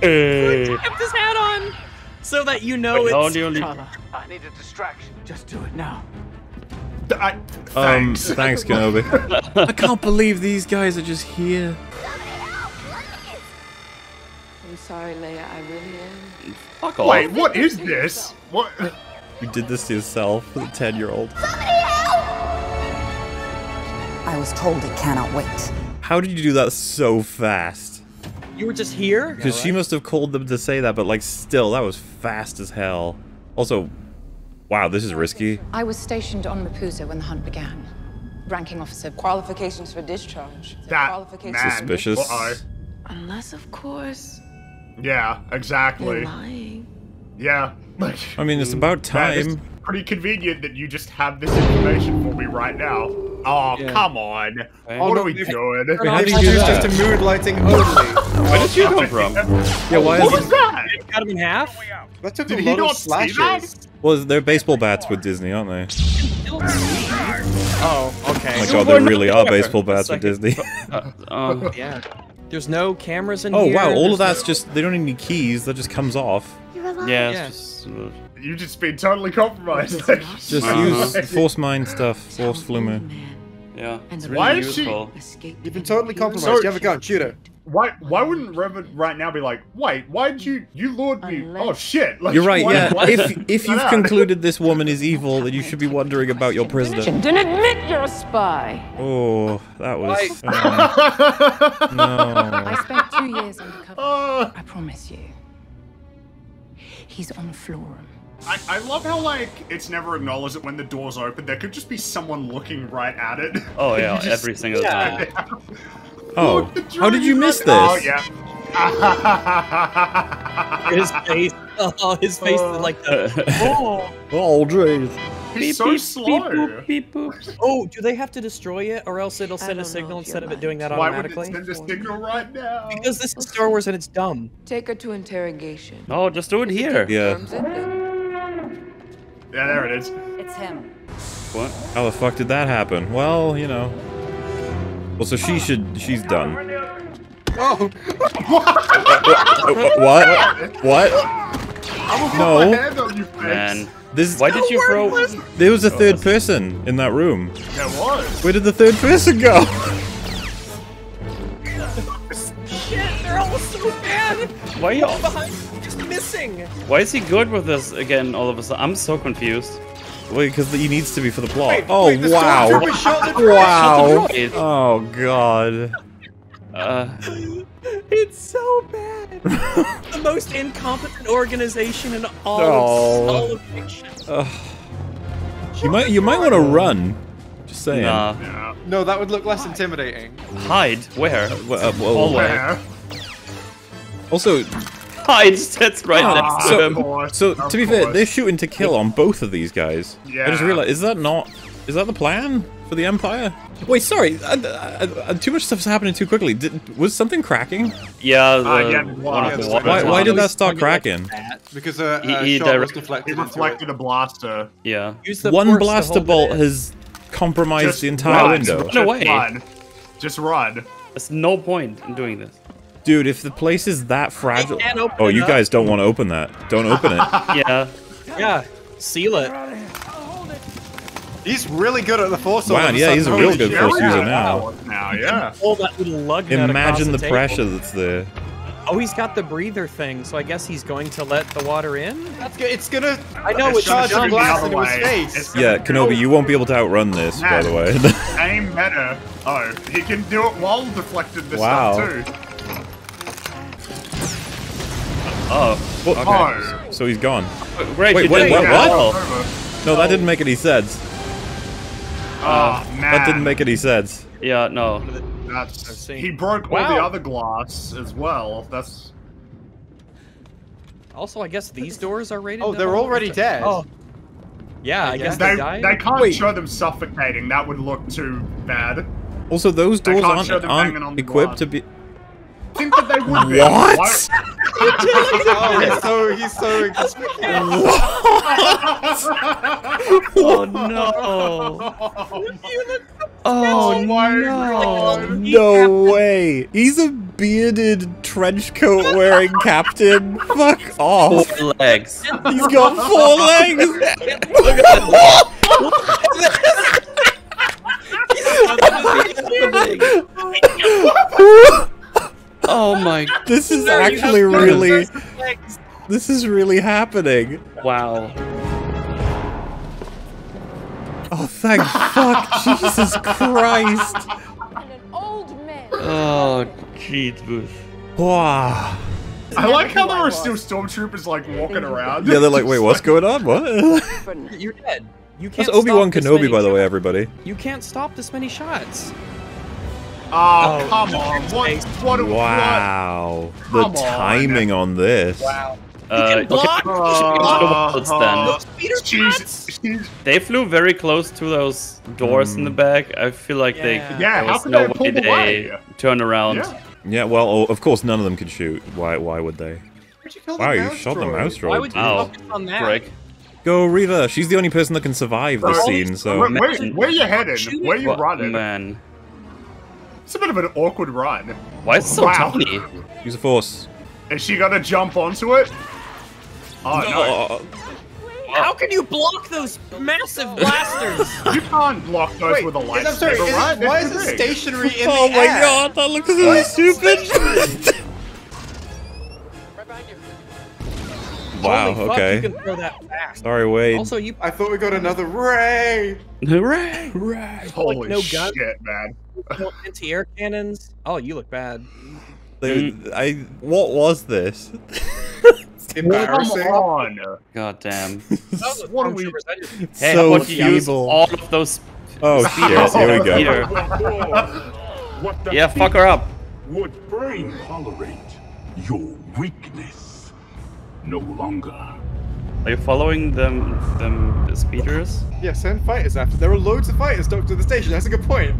Hey. He kept his hat on, so that you know Wait, how it's. do you only- I need a distraction. Just do it now. I, Um, thanks. thanks, Kenobi. I can't believe these guys are just here. I'm sorry, Leia. I really am. Fuck off. Wait, what is this? What? You did this to yourself, the 10 year old. Somebody help! I was told it cannot wait. How did you do that so fast? You were just here. Because she must have called them to say that, but like, still, that was fast as hell. Also, wow, this is risky. I was stationed on Mapuzo when the hunt began. Ranking officer. Qualifications for discharge. That Qualifications man. Suspicious. Uh-oh. Unless, of course, Yeah, exactly. you're lying. Yeah. Like, I mean, it's about man, it's time. pretty convenient that you just have this information for me right now. Oh, Yeah. come on. Oh, what no, are we they've- doing? Wait, how They've did you do used that? just a mood lighting only. [LAUGHS] Where did you come from? Yeah, why What is was that? Cut him in half. That took Did a he lot not of see that? slashes. Well, they're baseball bats with Disney, aren't they? Oh, okay. Oh my god, they really are baseball bats with Disney. [LAUGHS] Uh, um, Yeah. There's no cameras in oh here. wow, all of there's that's just, they don't need any keys, that just comes off. You're alive. yeah, Yeah. it's just. uh, You just been totally compromised. [LAUGHS] Just use force mind stuff, force flumer. Yeah. It's Why really is she- You've been totally compromised. So- you have a gun. Shoot her. Why why wouldn't Revan right now be like, wait, why did you you lured me? Oh shit. Like, You're right, why- yeah. why- If [LAUGHS] if you've Shut concluded this woman is evil, then you should be wondering about your prisoner. Then admit you're a spy. Oh, that was. um, I spent two years undercover. Uh, [LAUGHS] I promise you. He's on Florum. I, I love how like it's never acknowledged that when the doors open, there could just be someone looking right at it. Oh yeah, [LAUGHS] just- every single Yeah. time. [LAUGHS] Oh, how did you miss this? Oh yeah. [LAUGHS] his face. Oh, his face is like the. Oh. Aldrin. He's so slow. Beep boop. Oh, do they have to destroy it, or else it'll send a signal instead you're of it doing that Why would it automatically? send a signal right now? Because this is Star Wars and it's dumb. Take her to interrogation. No, just do it here. Yeah. It, Yeah, there it is. It's him. What? How the fuck did that happen? Well, you know. Well, so she should. She's done. Oh, Uh, [LAUGHS] what? What? I'm gonna No. put my hand on you, Man, man. This, Why did you throw? there was a third person in that room. There was. Where did the third person go? Shit, they're all so bad. Why are you- All behind, just missing. Why is he good with this again all of a sudden? I'm so confused. Wait, because he needs to be for the plot. Wait, oh wait, the wow! stormtrooper shot the droid. Wow! Shot the droid. Oh god! Uh, It's so bad. [LAUGHS] the most incompetent organization in all, Oh. of, all of fiction. Ugh. You might you might want to run. Just saying. nah. No, that would look less intimidating. Hide? Where? Well, uh, well, Hallway. Where? Also, Hide. That's right next to so, him. so Of to be fair, they're shooting to kill on both of these guys. Yeah. I just Yeah. realized, is that not, is that the plan for the Empire? Wait, sorry, uh, uh, uh, too much stuff's happening too quickly. Did, was something cracking? Yeah, the, Ah, yeah, one of the Why, why did that Always start cracking? Because a, He- a he shot was He deflected it. reflected a blaster. Yeah. Use the One blaster bolt has compromised Just the entire run. window. Just No way. Run. Just run. There's no point in doing this. Dude, if the place is that fragile... Oh, you up. guys don't want to open that. Don't open it. [LAUGHS] Yeah. Yeah, seal it. He's really good at the force. all Wow, yeah, he's a real good force Yeah, user yeah, now. Now, yeah. Pull that little lug Imagine the across pressure that's there. Oh, he's got the breather thing, so I guess he's going to let the water in. That's good. It's gonna. I know it's it's charge gonna and shoot the blast into his face. Yeah, Kenobi, you won't be able to outrun this, by the way. [LAUGHS] Aim better. Oh, he can do it while deflected this Wow. stuff too. Oh. What? Oh. So he's gone. Great. Wait, you wait, what- what? No, that didn't make any sense. Oh, man. That didn't make any sense. Yeah. No. That's, he broke all the other glass as well. That's Also, I guess these doors are rated. Oh, to they're hold- already dead. Oh, yeah. I guess they, they, died. they can't Wait. show them suffocating. That would look too bad. Also, those doors aren't, show them banging on aren't equipped to be. I think that they would be. What? Oh, he's so he's so inconspicuous. Oh no. Oh my no. No way! He's a bearded trench coat wearing captain. Fuck off! Four legs. He's got four legs. [LAUGHS] [LAUGHS] [LAUGHS] Oh my. this is [LAUGHS] Sir, you have actually really. sets of legs. This is really happening. Wow. Oh, thank fuck! [LAUGHS] Jesus Christ! And an old man. Oh Jesus. Wow. I like how there are still stormtroopers like walking around. [LAUGHS] Yeah, they're like, wait, what's going on? What? You're dead. You can't. That's Obi Wan Kenobi, by the way, everybody. You can't stop this many shots. Oh, Oh, come on! What? What? What? Wow. The Come on. timing on this. Wow. Uh, can block. okay, the walls. Uh, Peter she's, she's, They flew very close to those doors in the back. I feel like they Yeah. Yeah, there how was could no they way pull they away? turn around. Yeah. Yeah, well, oh, of course, none of them could shoot. Why? Why would they? Where'd you kill Wow, the you mouse shot the droid? mouse Why droid. would you Ow. focus on that? Greg. Go, Rita. She's the only person that can survive this Oh, scene. So Where, where, where you headed? Shoot Where you running? Man. It's a bit of an awkward run. Why is it so Wow. tiny? use a force. Is she gonna jump onto it? Oh no! Oh, How can you block those massive blasters? [LAUGHS] You can't block those Wait, with a I'm sorry. lightsaber, Is right? it, why is it stationary in oh the Oh my air? god, that looks so stupid. [LAUGHS] wow. Holy fuck, okay. you can throw that fast. Sorry, Wade. Also, you I thought we got another Rey. Hooray! Holy like, no gun? shit, man! No anti-air cannons. Oh, you look bad. They- mm-hmm. I. What was this? Come Embarrassing. on! God damn. What are we? Stormtroopers, I just- Hey, so how about you use all of those Oh shit! Here we go. [LAUGHS] What the Yeah, fuck her up. would brain tolerate your weakness no longer. Are you following them them speeders? Yeah, send fighters after. There are loads of fighters docked to the station. That's a good point.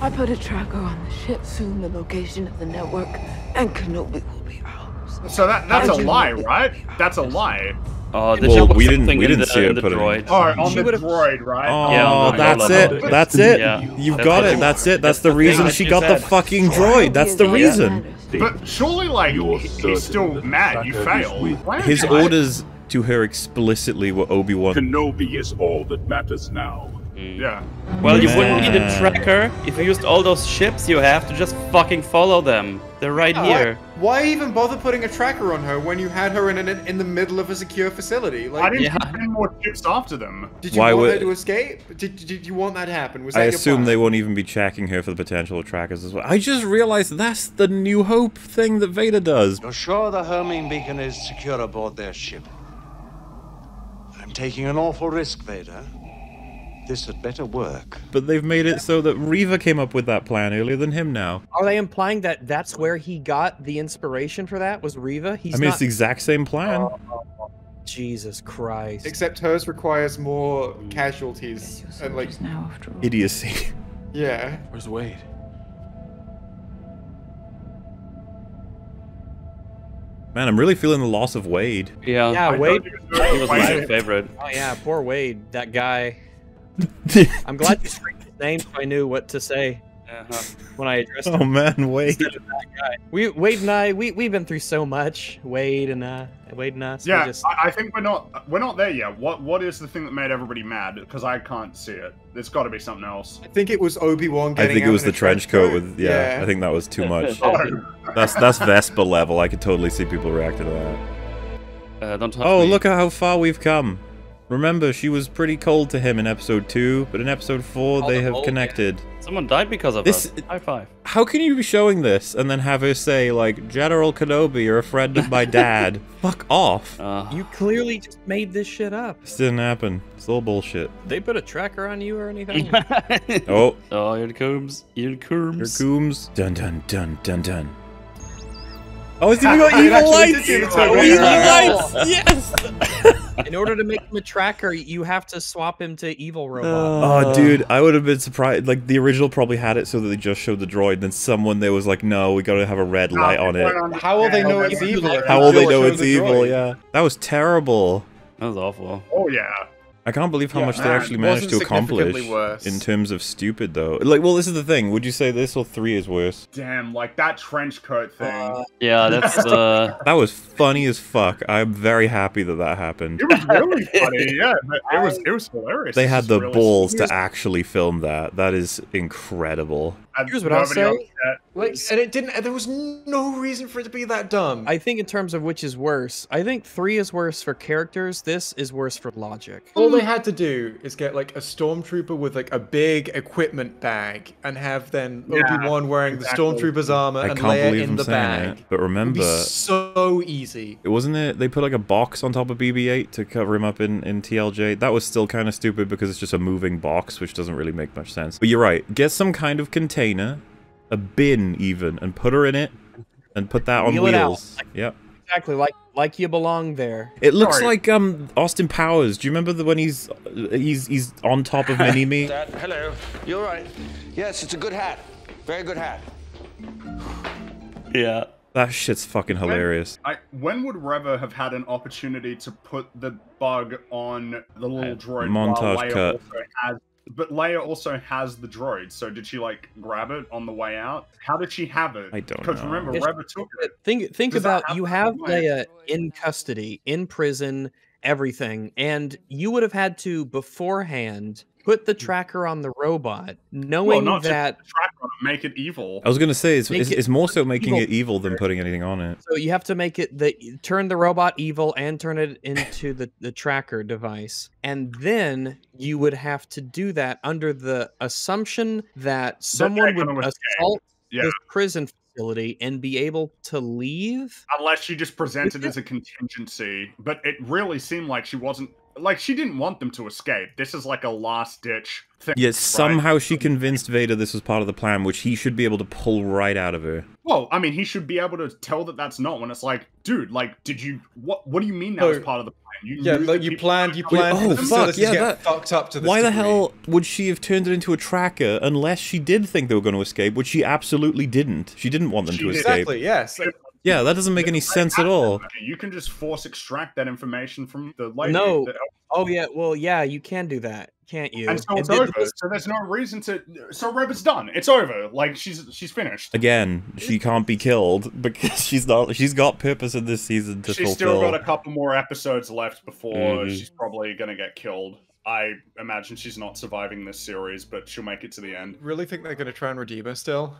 I put a tracker on the ship, soon the location of the network, and Kenobi will be ours. So that that's a How'd lie, right? That's a lie. Oh, the Well, we didn't, we didn't see in it the put it in. droid. Oh, on She the droid, right? Oh, Yeah, the that's it. level. That's it. Yeah. You've That's got it. That's it. That's that's the the reason she got the fucking droid. That's the reason. But surely, like, You're he's still mad. You Tracker failed. His orders. to her explicitly were Obi-Wan Kenobi is all that matters now. Mm. Yeah. Well, you wouldn't need a tracker if you used all those ships you have to just fucking follow them. They're right Why- here. Why, even bother putting a tracker on her when you had her in an, in the middle of a secure facility? Like, I didn't you send more ships after them? Did you Why want would- her to escape? Did, did you want that to happen? Was that I assume plan? they won't even be tracking her for the potential of trackers as well. I just realized that's the New Hope thing that Vader does. You're sure the homing beacon is secure aboard their ship? I'm taking an awful risk, Vader. This had better work. But they've made it so that Reva came up with that plan earlier than him now. Are they implying that that's where he got the inspiration for that? Was Reva? He's I mean, not. it's the exact same plan. Oh, Jesus Christ. Except hers requires more casualties and like Idiocy. yeah. Where's Wade? Man, I'm really feeling the loss of Wade. Yeah. Yeah, Wade. He was my favorite. Oh yeah, poor Wade. That guy. [LAUGHS] I'm glad you screamed his name so I knew what to say Uh-huh. when I addressed Oh him. man, Wade. Instead of that guy. We Wade and I we we've been through so much. Wade and uh Wade and us. we Yeah, just- I, I think we're not we're not there yet. What what is the thing that made everybody mad? Because I can't see it. There's got to be something else. I think it was Obi Wan I getting. think it was the trench coat with yeah, Yeah. I think that was too much. [LAUGHS] Oh. that's that's Vespa level. I could totally see people reacting to that. Uh, don't touch Oh, me. look at how far we've come. Remember, she was pretty cold to him in episode 2, but in episode 4 Called they a have bold, connected. Someone died because of This- us. High five. How can you be showing this and then have her say, like, General Kenobi, you're a friend of my [LAUGHS] dad? Fuck off. Uh, You clearly just made this shit up. This didn't happen. It's all bullshit. They put a tracker on you or anything? [LAUGHS] Oh, oh, here it comes. Here it here comes. comes. Dun dun dun dun dun. Oh, it's even got It evil lights! give it to Oh, evil lights! Yes! [LAUGHS] In order to make him a tracker, you have to swap him to evil robot. Uh. Oh, dude, I would have been surprised. Like, the original probably had it so that they just showed the droid, then someone there was like, no, we gotta have a red light on it. How will they know it's evil? How will they know it's evil? Yeah. That was terrible. That was awful. Oh yeah. I can't believe how Yeah, much they actually managed to accomplish worse. in terms of stupid, though. Like, well, this is the thing. Would you say this or three is worse? Damn, like that trench coat thing. Yeah, [LAUGHS] that's uh [LAUGHS] That was funny as fuck. I'm very happy that that happened. it was really [LAUGHS] funny. Yeah, it was it was hilarious. They had the really- balls Here's- to actually film that. That is incredible. And Here's what I'll say. Like, and it didn't. And There was no reason for it to be that dumb. I think in terms of which is worse, I think three is worse for characters. This is worse for logic. All they had to do is get like a stormtrooper with like a big equipment bag and have then Yeah, Obi Wan wearing exactly. the stormtrooper's armor I and can't Leia believe in I'm the saying bag. it, but It'd be remember, so easy. it wasn't it. They put like a box on top of BB-8 to cover him up in in TLJ. That was still kind of stupid because it's just a moving box, which doesn't really make much sense. But you're right. Get some kind of container, a bin even, and put her in it, and put that on Wheel it out. wheels. Yep. Exactly, like like you belong there. It looks Sorry. like um Austin Powers. Do you remember the when he's he's he's on top of Mini Me? [LAUGHS] Dad, hello. You're right. Yes, it's a good hat. Very good hat. yeah. That shit's fucking hilarious. I, when would Reva have had an opportunity to put the bug on the little droid? Montage while cut. Also has, but Leia also has the droid, so did she like grab it on the way out? How did she have it? I don't Because know. remember, Yes, Reva took it. Think think Does about you have? Leia in custody, in prison, everything, and you would have had to beforehand put the mm. tracker on the robot, Well, knowing not that. just track on make it evil. I was gonna say it's it's, it it's more so making evil. it evil than putting anything on it. So you have to make it the turn the robot evil and turn it into the the tracker device, and then you would have to do that under the assumption that someone would assault Yeah. this prison facility and be able to leave. Unless she just presented as a contingency, but it really seemed like she wasn't. Like she didn't want them to escape. This is like a last ditch thing. Yet right? somehow she convinced Vader this was part of the plan, which he should be able to pull right out of her. Well, I mean, he should be able to tell that that's not when it's like, dude, like, did you? What? What do you mean that was part of the plan? You Yeah, knew like you planned. You coming planned. Oh, for the fuck, facilities yeah, that- fucked up to this Why the hell would she have turned it into a tracker unless she did think they were going to escape, which she absolutely didn't. She didn't want them She to did. escape. Exactly. Yes. Like, Yeah, that doesn't make any sense at all. You can just force extract that information from the lady. No. that- Oh yeah, well yeah, you can do that, can't you? And so it's did- over. So there's no reason to. So Reva's done. It's over. Like she's she's finished. Again, she can't be killed [LAUGHS] because she's not. She's got purpose in this season to She's fulfill. still got a couple more episodes left before Mhm. she's probably gonna get killed. I imagine she's not surviving this series, but she'll make it to the end. Really think they're going to try and redeem her still?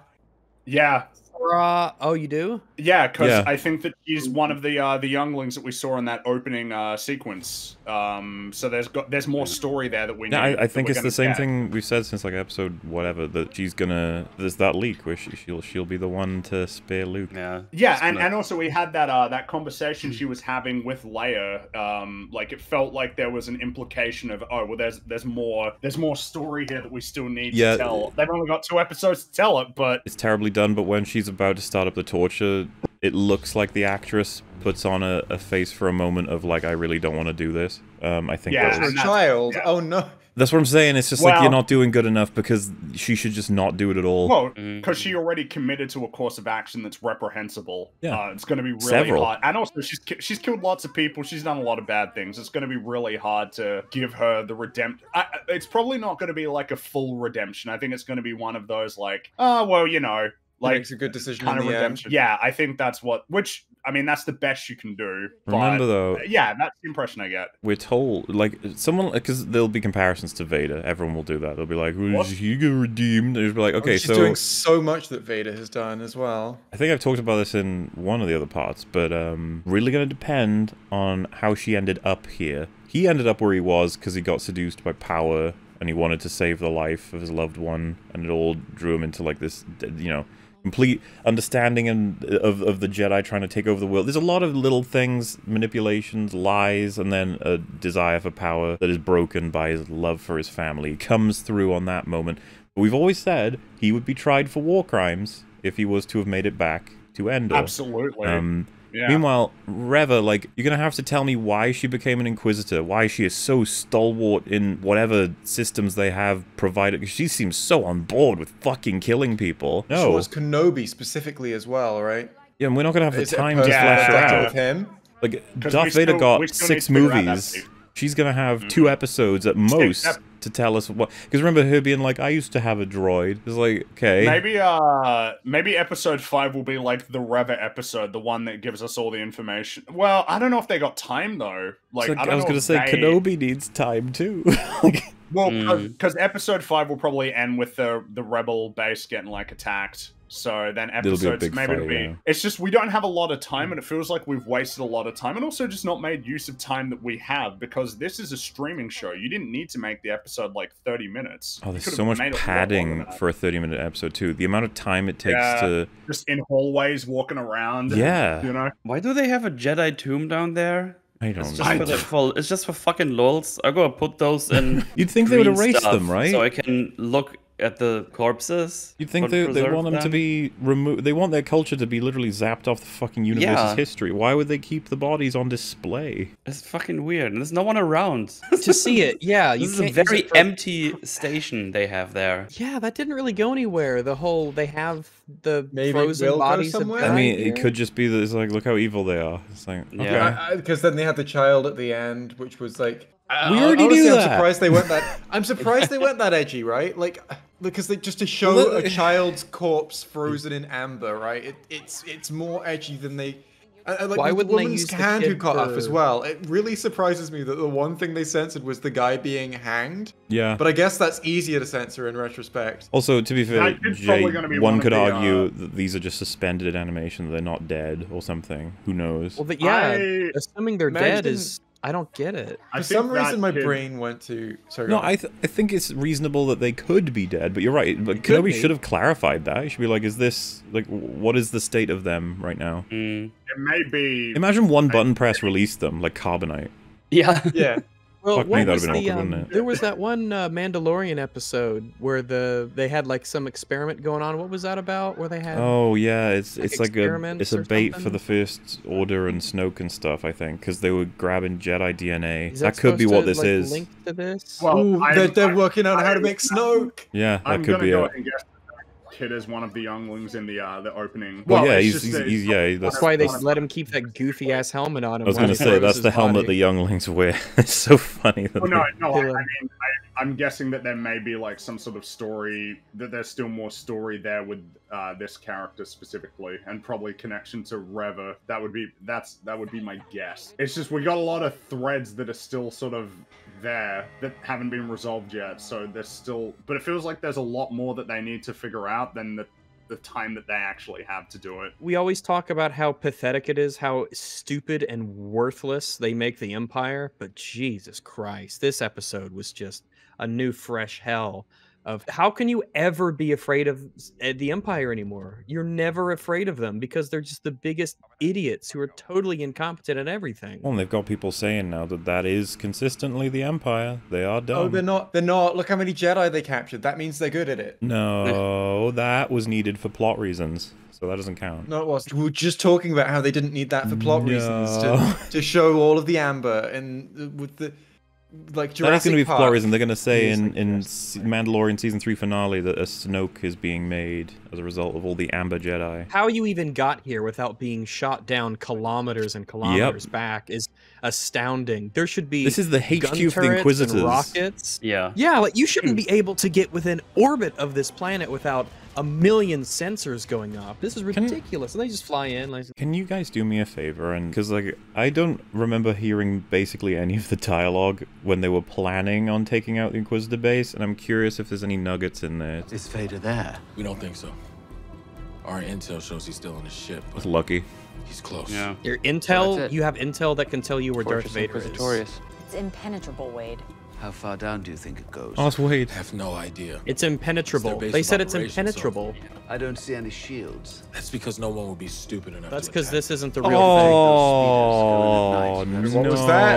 Yeah, Uh, oh, you do? yeah, because Yeah. I think that she's one of the uh, the younglings that we saw in that opening uh, sequence. Um, so there's got there's more story there that we. No, need, I, I think it's the same get. thing we've said since like episode whatever that she's gonna. There's that leak where she, she'll she'll be the one to spare Luke. Yeah. Yeah, and, and also we had that uh, that conversation she was having with Leia. Um, like it felt like there was an implication of oh well, there's there's more there's more story here that we still need Yeah. to tell. They've only got two episodes to tell it, but It's terribly done, but when she's about to start up the torture, it looks like the actress puts on a, a face for a moment of like, I really don't want to do this. Um, I think Yeah, that was, a that's- child? yeah. Oh no. that's what I'm saying. It's just like you're not doing good enough because she should just not do it at all. well, because she already committed to a course of action that's reprehensible. Yeah. uh, it's going to be really Several. hard. And also, she's she's killed lots of people. She's done a lot of bad things. It's going to be really hard to give her the redemption. It's probably not going to be like a full redemption. I think it's going to be one of those like, oh well, you know, like makes a good decision kind in of the end. redemption. Yeah, I think that's what. Which I mean, that's the best you can do. But, Remember, though- yeah, that's the impression I get. We're told, like, someone, because there'll be comparisons to Vader. Everyone will do that. They'll be like, well, What? is get redeemed? They'll be like, okay, Oh, she's so. doing so much that Vader has done as well. I think I've talked about this in one of the other parts, but um, really going to depend on how she ended up here. He ended up where he was because he got seduced by power and he wanted to save the life of his loved one, and it all drew him into like this, you know, complete understanding and of of the Jedi trying to take over the world. There's a lot of little things, manipulations, lies, and then a desire for power that is broken by his love for his family. He comes through on that moment. But we've always said he would be tried for war crimes if he was to have made it back to Endor. Absolutely. Um, Yeah. Meanwhile, Reva, like, you're gonna have to tell me why she became an Inquisitor, why she is so stalwart in whatever systems they have provided. 'cause She seems so on board with fucking killing people. She No, wants Kenobi specifically as well, right? yeah, and we're not gonna have the Is it a time to personal flesh her out. with him? Like, 'Cause Darth we Vader still- got six need to figure out that movies. She's gonna have mm-hmm. two episodes at most ep- to tell us what. Because remember her being like, "I used to have a droid." It's like, okay, Maybe uh maybe episode five will be like the Reva episode, the one that gives us all the information. Well, I don't know if they got time though. Like It's I, don't was know gonna say they- Kenobi needs time too. [LAUGHS] like, Well, Mm. because episode five will probably end with the the rebel base getting like attacked. So then It'll be a episodes big maybe it'll be. yeah. It's just we don't have a lot of time, hmm. and it feels like we've wasted a lot of time, and also just not made use of time that we have because this is a streaming show. You didn't need to make the episode like thirty minutes. Oh, there's so much made a padding for a 30 minute episode, too. The amount of time it takes Yeah, to. just in hallways walking around. Yeah. you know. Why do they have a Jedi tomb down there? I don't It's know. just, for for, it's just for fucking lols. I'm gonna put those in. [LAUGHS] You'd think they would erase stuff them, right? So I can look at the corpses. You'd think they, they want them, to be removed. They want their culture to be literally zapped off the fucking universe's Yeah. history. Why would they keep the bodies on display? It's fucking weird. and There's no one around. [LAUGHS] to see it. Yeah, you this is a very for- empty station they have there. Yeah, that didn't really go anywhere. The whole they have the Maybe it frozen will bodies. somewhere? I mean, here. it could just be that it's like, look how evil they are. It's like, okay. Yeah. Because then they had the child at the end, which was like. I- We already honestly, knew I'm surprised they went that. I'm [LAUGHS] surprised they went that edgy, right? Like, because they just to show Well, a child's corpse frozen in amber, right? It, it's it's more edgy than they. And, and, like Why wouldn't the they woman's use the hand who kid cut off as well. It really surprises me that the one thing they censored was the guy being hanged. Yeah. But I guess that's easier to censor in retrospect. Also, to be fair, Jay, be one one could the, argue uh, that these are just suspended animation, they're not dead or something. Who knows? Well, but yeah, I- assuming they're Imagine- dead is I don't get it. I For some reason, my kid- brain went to. Sorry. No. I th- I think it's reasonable that they could be dead, but you're right. But could Kenobi should have clarified that. He should be like, "Is this like what is the state of them right now?" Mm. It may be. Imagine one button press released them like Carbonite. Yeah. yeah. [LAUGHS] Well, Fuck me, that'd have been the, awkward, um, wouldn't it? there was that one uh, Mandalorian episode where the they had like some experiment going on. What was that about? Where they had Oh yeah, it's Like it's like a it's a or bait for the First Order and Snoke and stuff. I think because they were grabbing Jedi DNA. Is that could be what to, this like, is. Link to this? Well, Ooh, I- they're, they're I- working out how to I- make Snoke. Yeah, that I'm could be go it. Ahead and guess. kid is one of the younglings in the uh, the opening. Well, yeah, he's- just he's- that he's- yeah, that's- That's why they let him keep that goofy ass helmet on him. I was gonna say that's the helmet body. the younglings wear. [LAUGHS] it's so funny. That Well, no, no. I, I mean, I, I'm guessing that there may be like some sort of story that there's still more story there with uh, this character specifically, and probably connection to Reva. That would be that's that would be my guess. It's just we got a lot of threads that are still sort of there that haven't been resolved yet. So there's still, but it feels like there's a lot more that they need to figure out than the the time that they actually have to do it. We always talk about how pathetic it is, how stupid and worthless they make the Empire, but Jesus Christ, this episode was just a new, fresh hell of how can you ever be afraid of eh, the Empire anymore? You're never afraid of them because they're just the biggest idiots who are totally incompetent at everything. Well, they've got people saying now that that is consistently the Empire. They are dumb. Oh, they're not. They're not. Look how many Jedi they captured. That means they're good at it. No, that was needed for plot reasons, so that doesn't count. No, it was. We were just talking about how they didn't need that for plot reasons to, to show all of the amber and with the like Jurassic that is going to be for Park. plot reason. They're going to say in like in Mandalorian season three finale that a Snoke is being made as a result of all the Amber Jedi. How you even got here without being shot down kilometers and kilometers back is astounding. There should be This is the gun HQ for the turrets Inquisitors. rockets. Yeah. Yeah, like you shouldn't be able to get within orbit of this planet without a million sensors going off. This is ridiculous. And they just fly in like Can you guys do me a favor? And because like I don't remember hearing basically any of the dialogue when they were planning on taking out the Inquisitor base, and I'm curious if there's any nuggets in there. Is Vader there? We don't think so. Our intel shows he's still on the ship, but lucky. he's close. Yeah. your intel, it. you have intel that can tell you where Fortress Darth Vader is. It's impenetrable, Wade. How far down do you think it goes? Oh, it's Wade. I have no idea. It's impenetrable. base They said it's operations, so- impenetrable. I don't see any shields. That's because no one would be stupid enough That's because this isn't the real thing. Oh, no. What was that?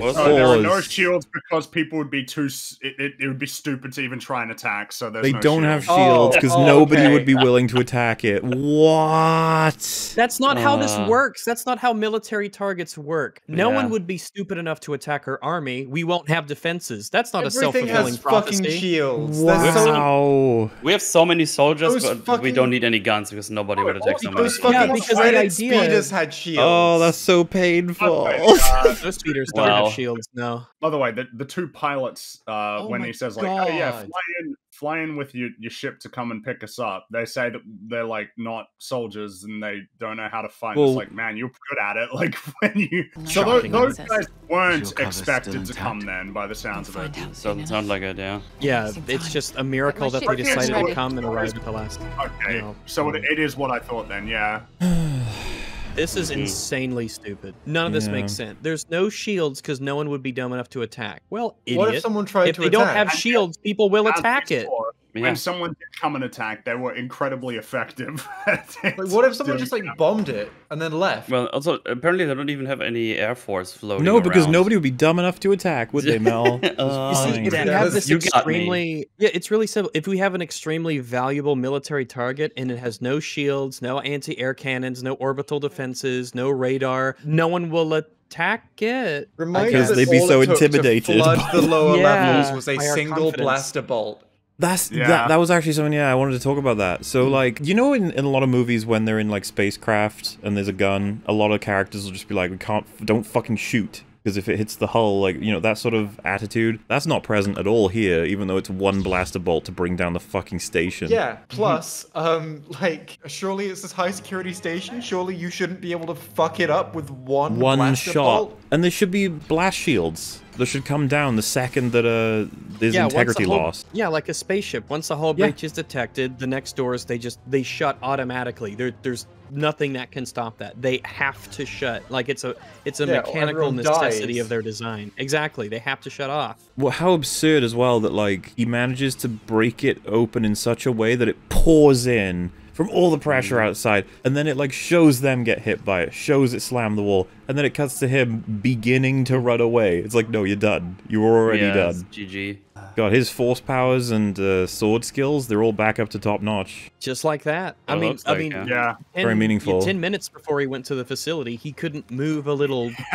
What's No, there are no shields because people would be too. It, it, it would be stupid to even try and attack. So there's They no don't have shields. shields because Oh, nobody okay. would be willing to attack it. What? That's not how this Uh. works. That's not how military targets work. No Yeah. one would be stupid enough to attack our army. We won't have defenses. That's not a self-fulfilling has fucking prophecy. shields. There's so- Wow. We have so many soldiers, Those but we don't need any guns because nobody would attack somebody. Those fucking Yeah, because the idea- speeders had shields. Oh, that's so painful. Okay, uh, [LAUGHS] Those speeders don't Wow. have shields. No. By the way, the, the two pilots, uh, Oh when he says like, "Oh yeah, fly in, fly in with your, your ship to come and pick us up," they say that they're like not soldiers and they don't know how to fight. Well- it's like, man, you're good at it. [LAUGHS] Like when you, so those, those guys weren't Is your cover expected to come then, by the sounds of it. Doesn't sound like it, yeah. Yeah, it's just a miracle that they decided to come and arrive at the last. Okay, No. so it, um, it is what I thought then. Yeah. [SIGHS] [SIGHS] This is mm-hmm. insanely stupid. None of this makes sense. There's no shields because no one would be dumb enough to attack. Well, idiot. What if someone tried if to attack? If they don't have shields, people will attack it. Saw, Yeah. When someone did come and attack, they were incredibly effective. [LAUGHS] at Like, what if someone just like bombed it and then left? Well, also apparently they don't even have any air force floating. No, because around. nobody would be dumb enough to attack, would they, Mel? [LAUGHS] Oh, you see, if we have this you extremely, yeah, it's really simple. If we have an extremely valuable military target and it has no shields, no anti-air cannons, no orbital defenses, no radar, no one will attack it. Remind Because they'd be so it to intimidated flood the lower [LAUGHS] Yeah, levels was a by single confidence. blaster bolt. That's Yeah. that. That was actually something. Yeah, I wanted to talk about that. Mm. So, like, you know, in, in a lot of movies when they're in like spacecraft and there's a gun, a lot of characters will just be like, "We can't, don't fucking shoot." Because if it hits the hull, like, you know, that sort of attitude, that's not present at all here, even though it's one blaster bolt to bring down the fucking station. Yeah. Plus, um, [LAUGHS] like, surely it's this high security station. Surely you shouldn't be able to fuck it up with one One blaster shot. bolt. And there should be blast shields. That should come down the second that uh, there's once the integrity hull- lost. Yeah, like a spaceship. Once the hull Yeah. breach is detected, the next doors they just they shut automatically. There, there's nothing that can stop that. They have to shut. Like it's a it's a Yeah, or mechanical everyone necessity dies. of their design. Exactly. They have to shut off. Well, how absurd as well that like he manages to break it open in such a way that it pours in from all the pressure mm. outside, and then it like shows them get hit by it, shows it slam the wall, and then it cuts to him beginning to run away. It's like, no, you're done. You're already yeah, done. GG. God, his force powers and uh, sword skills, they're all back up to top notch. Just like that. I Well, mean, looks I like, mean, yeah. Yeah. Very ten- meaningful. Ten minutes before he went to the facility, he couldn't move a little [LAUGHS]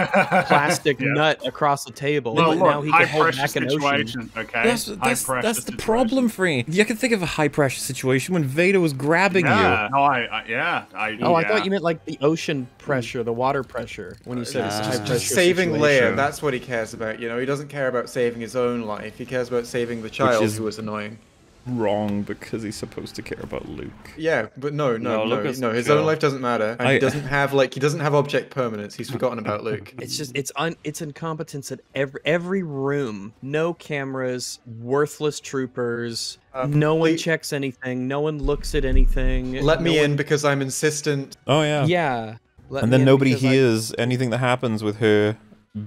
plastic Yeah. nut across the table. Well, but look, now he high can hold pressure back an ocean. situation, okay? That's, high that's, pressure that's the situation. problem for me. You can think of a high pressure situation when Vader was grabbing Yeah, you. no, I, I yeah, I. Oh, I thought you meant like the ocean pressure, the water pressure. When you said it's a high Just, pressure saving situation. Leia, that's what he cares about. You know, he doesn't care about saving his own life. He cares about saving the child is- who was annoying. Wrong, because he's supposed to care about Luke. Yeah, but no, No, no, no, no. His chill. own life doesn't matter, and I- he doesn't have like he doesn't have object permanence. He's forgotten about Luke. [LAUGHS] It's just it's un it's incompetence at every every room. No cameras, worthless troopers. Uh, no one please- checks anything. No one looks at anything. Let no me in because I'm insistent. Oh, yeah. Yeah. let and then nobody because I- hears anything that happens with her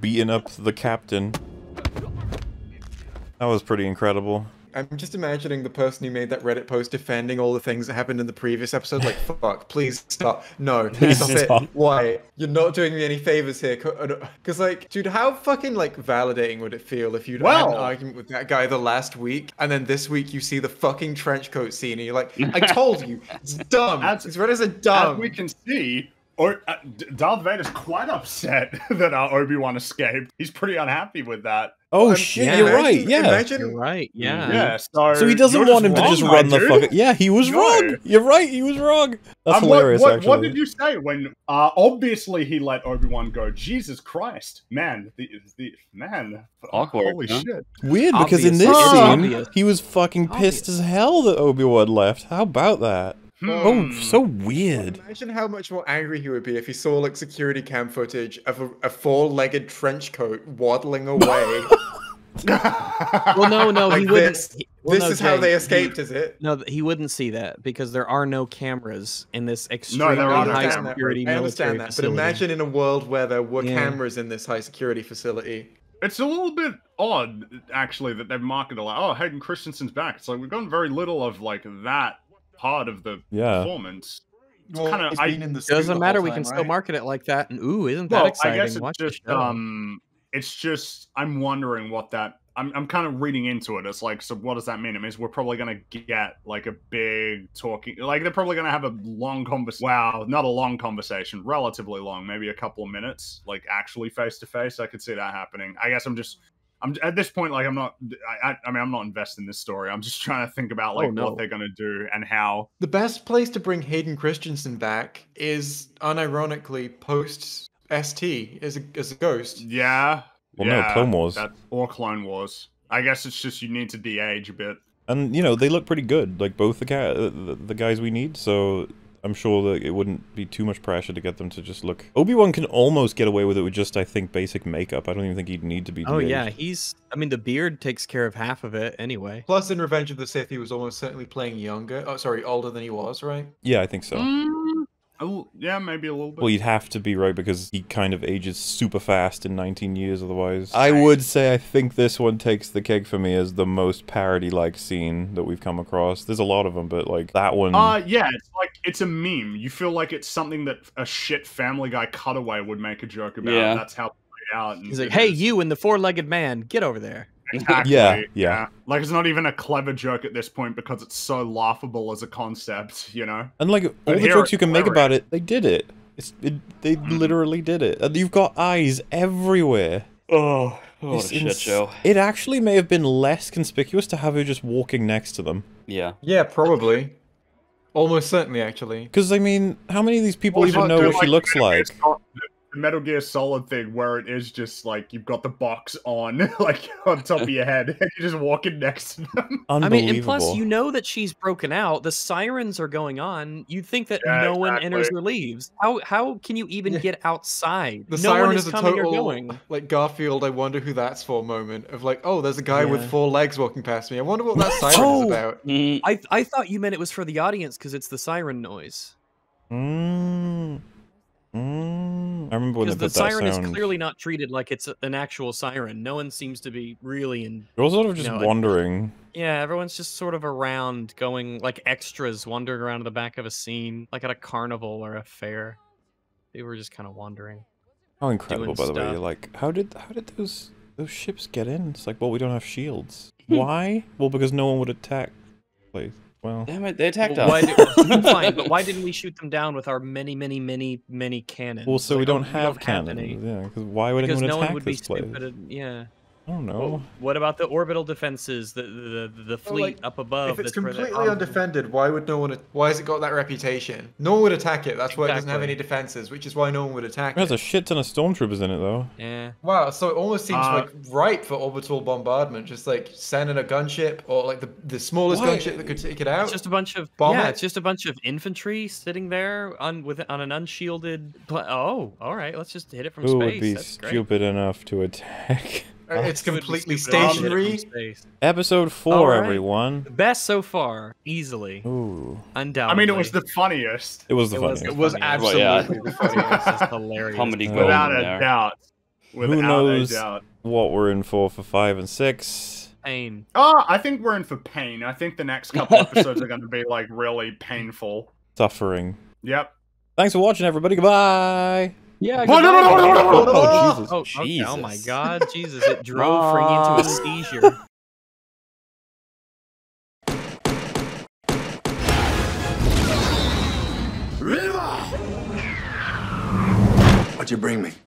beating up the captain. That was pretty incredible. I'm just imagining the person who made that Reddit post defending all the things that happened in the previous episode. Like, [LAUGHS] fuck, please stop. No, stop Stop. it. Why? You're not doing me any favors here. Because, uh, like, dude, how fucking, like, validating would it feel if you'd had an argument with that guy the last week, and then this week you see the fucking trench coat scene, and you're like, I [LAUGHS] told you, it's dumb. As- It's Reddit's a As dumb. we can see, or, uh, D- Darth Vader's quite upset [LAUGHS] that uh, Obi Wan escaped. He's pretty unhappy with that. Oh, I'm- shit, yeah, you're imagine- right, yeah. Imagine, You're right. Yeah. Yeah, so So he doesn't want him to just my run the fuck. Yeah, he was No. wrong. You're right. He was wrong. That's Um, what- hilarious. what, actually. what did you say when? Uh, obviously, he let Obi Wan go. Jesus Christ, man, the, the man, Awkward, Holy huh? shit! Weird because in this It's scene obvious. he was fucking pissed as hell that Obi Wan left. How about that? Oh, Hmm. so weird. Imagine how much more angry he would be if he saw like security cam footage of a, a four-legged trench coat waddling away. [LAUGHS] Well, no, no, like he wouldn't. this. he- well, this no, is how Jay, they he- escaped, is it? No, he wouldn't see that because there are no cameras in this there extremely are no high cameras. security I understand that, facility. but imagine in a world where there were Yeah. cameras in this high security facility. It's a little bit odd, actually, that they've marketed like, "Oh, Hayden Christensen's back." It's like we've gotten very little of like that part of the Yeah. performance. It's Well, kind of he's I, been in the suit Doesn't the matter. whole We time, can still market it like that. And ooh, isn't that well, exciting? I guess it's Watch just um, it's just I'm wondering what that. I'm I'm kind of reading into it. It's like, so what does that mean? It means we're probably gonna get like a big talking, like they're probably gonna have a long conversation. Wow, not a long conversation, relatively long, maybe a couple of minutes, like actually face to face. I could see that happening. I guess I'm just. I'm at this point like I'm not. I, I, I mean I'm not invested in this story. I'm just [LAUGHS] trying to think about Oh, like no. what they're gonna do and how. The best place to bring Hayden Christensen back is unironically post ST as a, as a ghost. Yeah. Well, no, Clone Wars. That, or Clone Wars. I guess it's just you need to de-age a bit. And you know they look pretty good, like both the, ca- uh, the the guys we need. So I'm sure that it wouldn't be too much pressure to get them to just look. Obi Wan can almost get away with it with just I think basic makeup. I don't even think he'd need to be. Oh yeah, he's. I mean, the beard takes care of half of it anyway. Plus, in Revenge of the Sith, he was almost certainly playing younger. Oh, sorry, older than he was, right? Yeah, I think so. Mm, a l- yeah, maybe a little bit. Well, you'd have to be right because he kind of ages super fast in 19 years otherwise. I would say I think this one takes the cake for me as the most parody-like scene that we've come across. There's a lot of them, but like that one. Uh, yeah, it's like it's a meme. You feel like it's something that a shit Family Guy cutaway would make a joke about. Yeah. That's how it played out. and He's like, "Hey, you and the four-legged man, get over there." Exactly, Yeah, yeah. Like it's not even a clever joke at this point because it's so laughable as a concept, you know. And like all the jokes you can make about it, they did it. It's it, they mm-hmm. literally did it. And you've got eyes everywhere. Oh, what a shit show. It actually may have been less conspicuous to have her just walking next to them. Yeah. Yeah, probably. Almost certainly, actually. Because I mean, how many of these people Or even know do what she looks like? Sol- The Metal Gear Solid thing where it is just like you've got the box on, [LAUGHS] like on top of your head, [LAUGHS] and you're just walking next to them. I mean, and plus, you know that she's broken out. The sirens are going on. You'd think that Yeah, no one enters or leaves. How how can you even get outside? The no siren one is is a coming or total going. like Garfield. I wonder who that's for moment of like, oh, there's a guy with four legs walking past me. I wonder what that [LAUGHS] siren Oh! is about. Mm, I I thought you meant it was for the audience because it's the siren noise. Mm. Mm. I remember when they put the that siren sound. is clearly not treated like it's an actual siren. No one seems to be really in. They're all sort of you just know, wandering. Yeah, everyone's just sort of around, going like extras, wandering around in the back of a scene, like at a carnival or a fair. They were just kind of wandering. How incredible, by the way. Like, how did how did those those ships get in? It's like, well, we don't have shields. [LAUGHS] Why? Well, because no one would attack. Place. Well, Damn it, they attacked Well, us. why did, fine, but why didn't we shoot them down with our many, many, many, many cannons? well, so we Like, don't oh, have any. cannons. Yeah, because why would because anyone no one attack would be place? stupid. Yeah. I don't know. Well, what about the orbital defenses? The the the, the fleet like, up above. If it's that's where the- completely um, undefended, why would no one? Why has it got that reputation? No one would attack it. That's why it doesn't have any defenses, which is why no one would attack There's it. a shit ton of stormtroopers in it though. Yeah. Wow, so it almost seems Uh, like ripe for orbital bombardment. Just like sending a gunship or like the the smallest Why? gunship that could take it out. It's just a bunch of Bomb yeah. it. It's just a bunch of infantry sitting there on with on an unshielded. Oh, all right. Let's just hit it from Who space. would be That's great. stupid enough to attack? [LAUGHS] Uh, it's Who would be completely stupid enough to hit it from stationary. Episode four, All right. everyone. Best so far, easily, Ooh, I mean, it was the funniest. it was the It was- funniest. It was absolutely Well, yeah. the funniest. It's hilarious. Comedy gold Without in a there. doubt. Without Who knows a doubt. what we're in for for five and six? Pain. Oh, I think we're in for pain. I think the next couple [LAUGHS] episodes are going to be like really painful. Suffering. Yep. Thanks for watching, everybody. Goodbye. Yeah. What? goodbye. Oh, Jesus. Oh, okay. oh my God, Jesus! It [LAUGHS] drove Frankie into a seizure. River! What'd you bring me?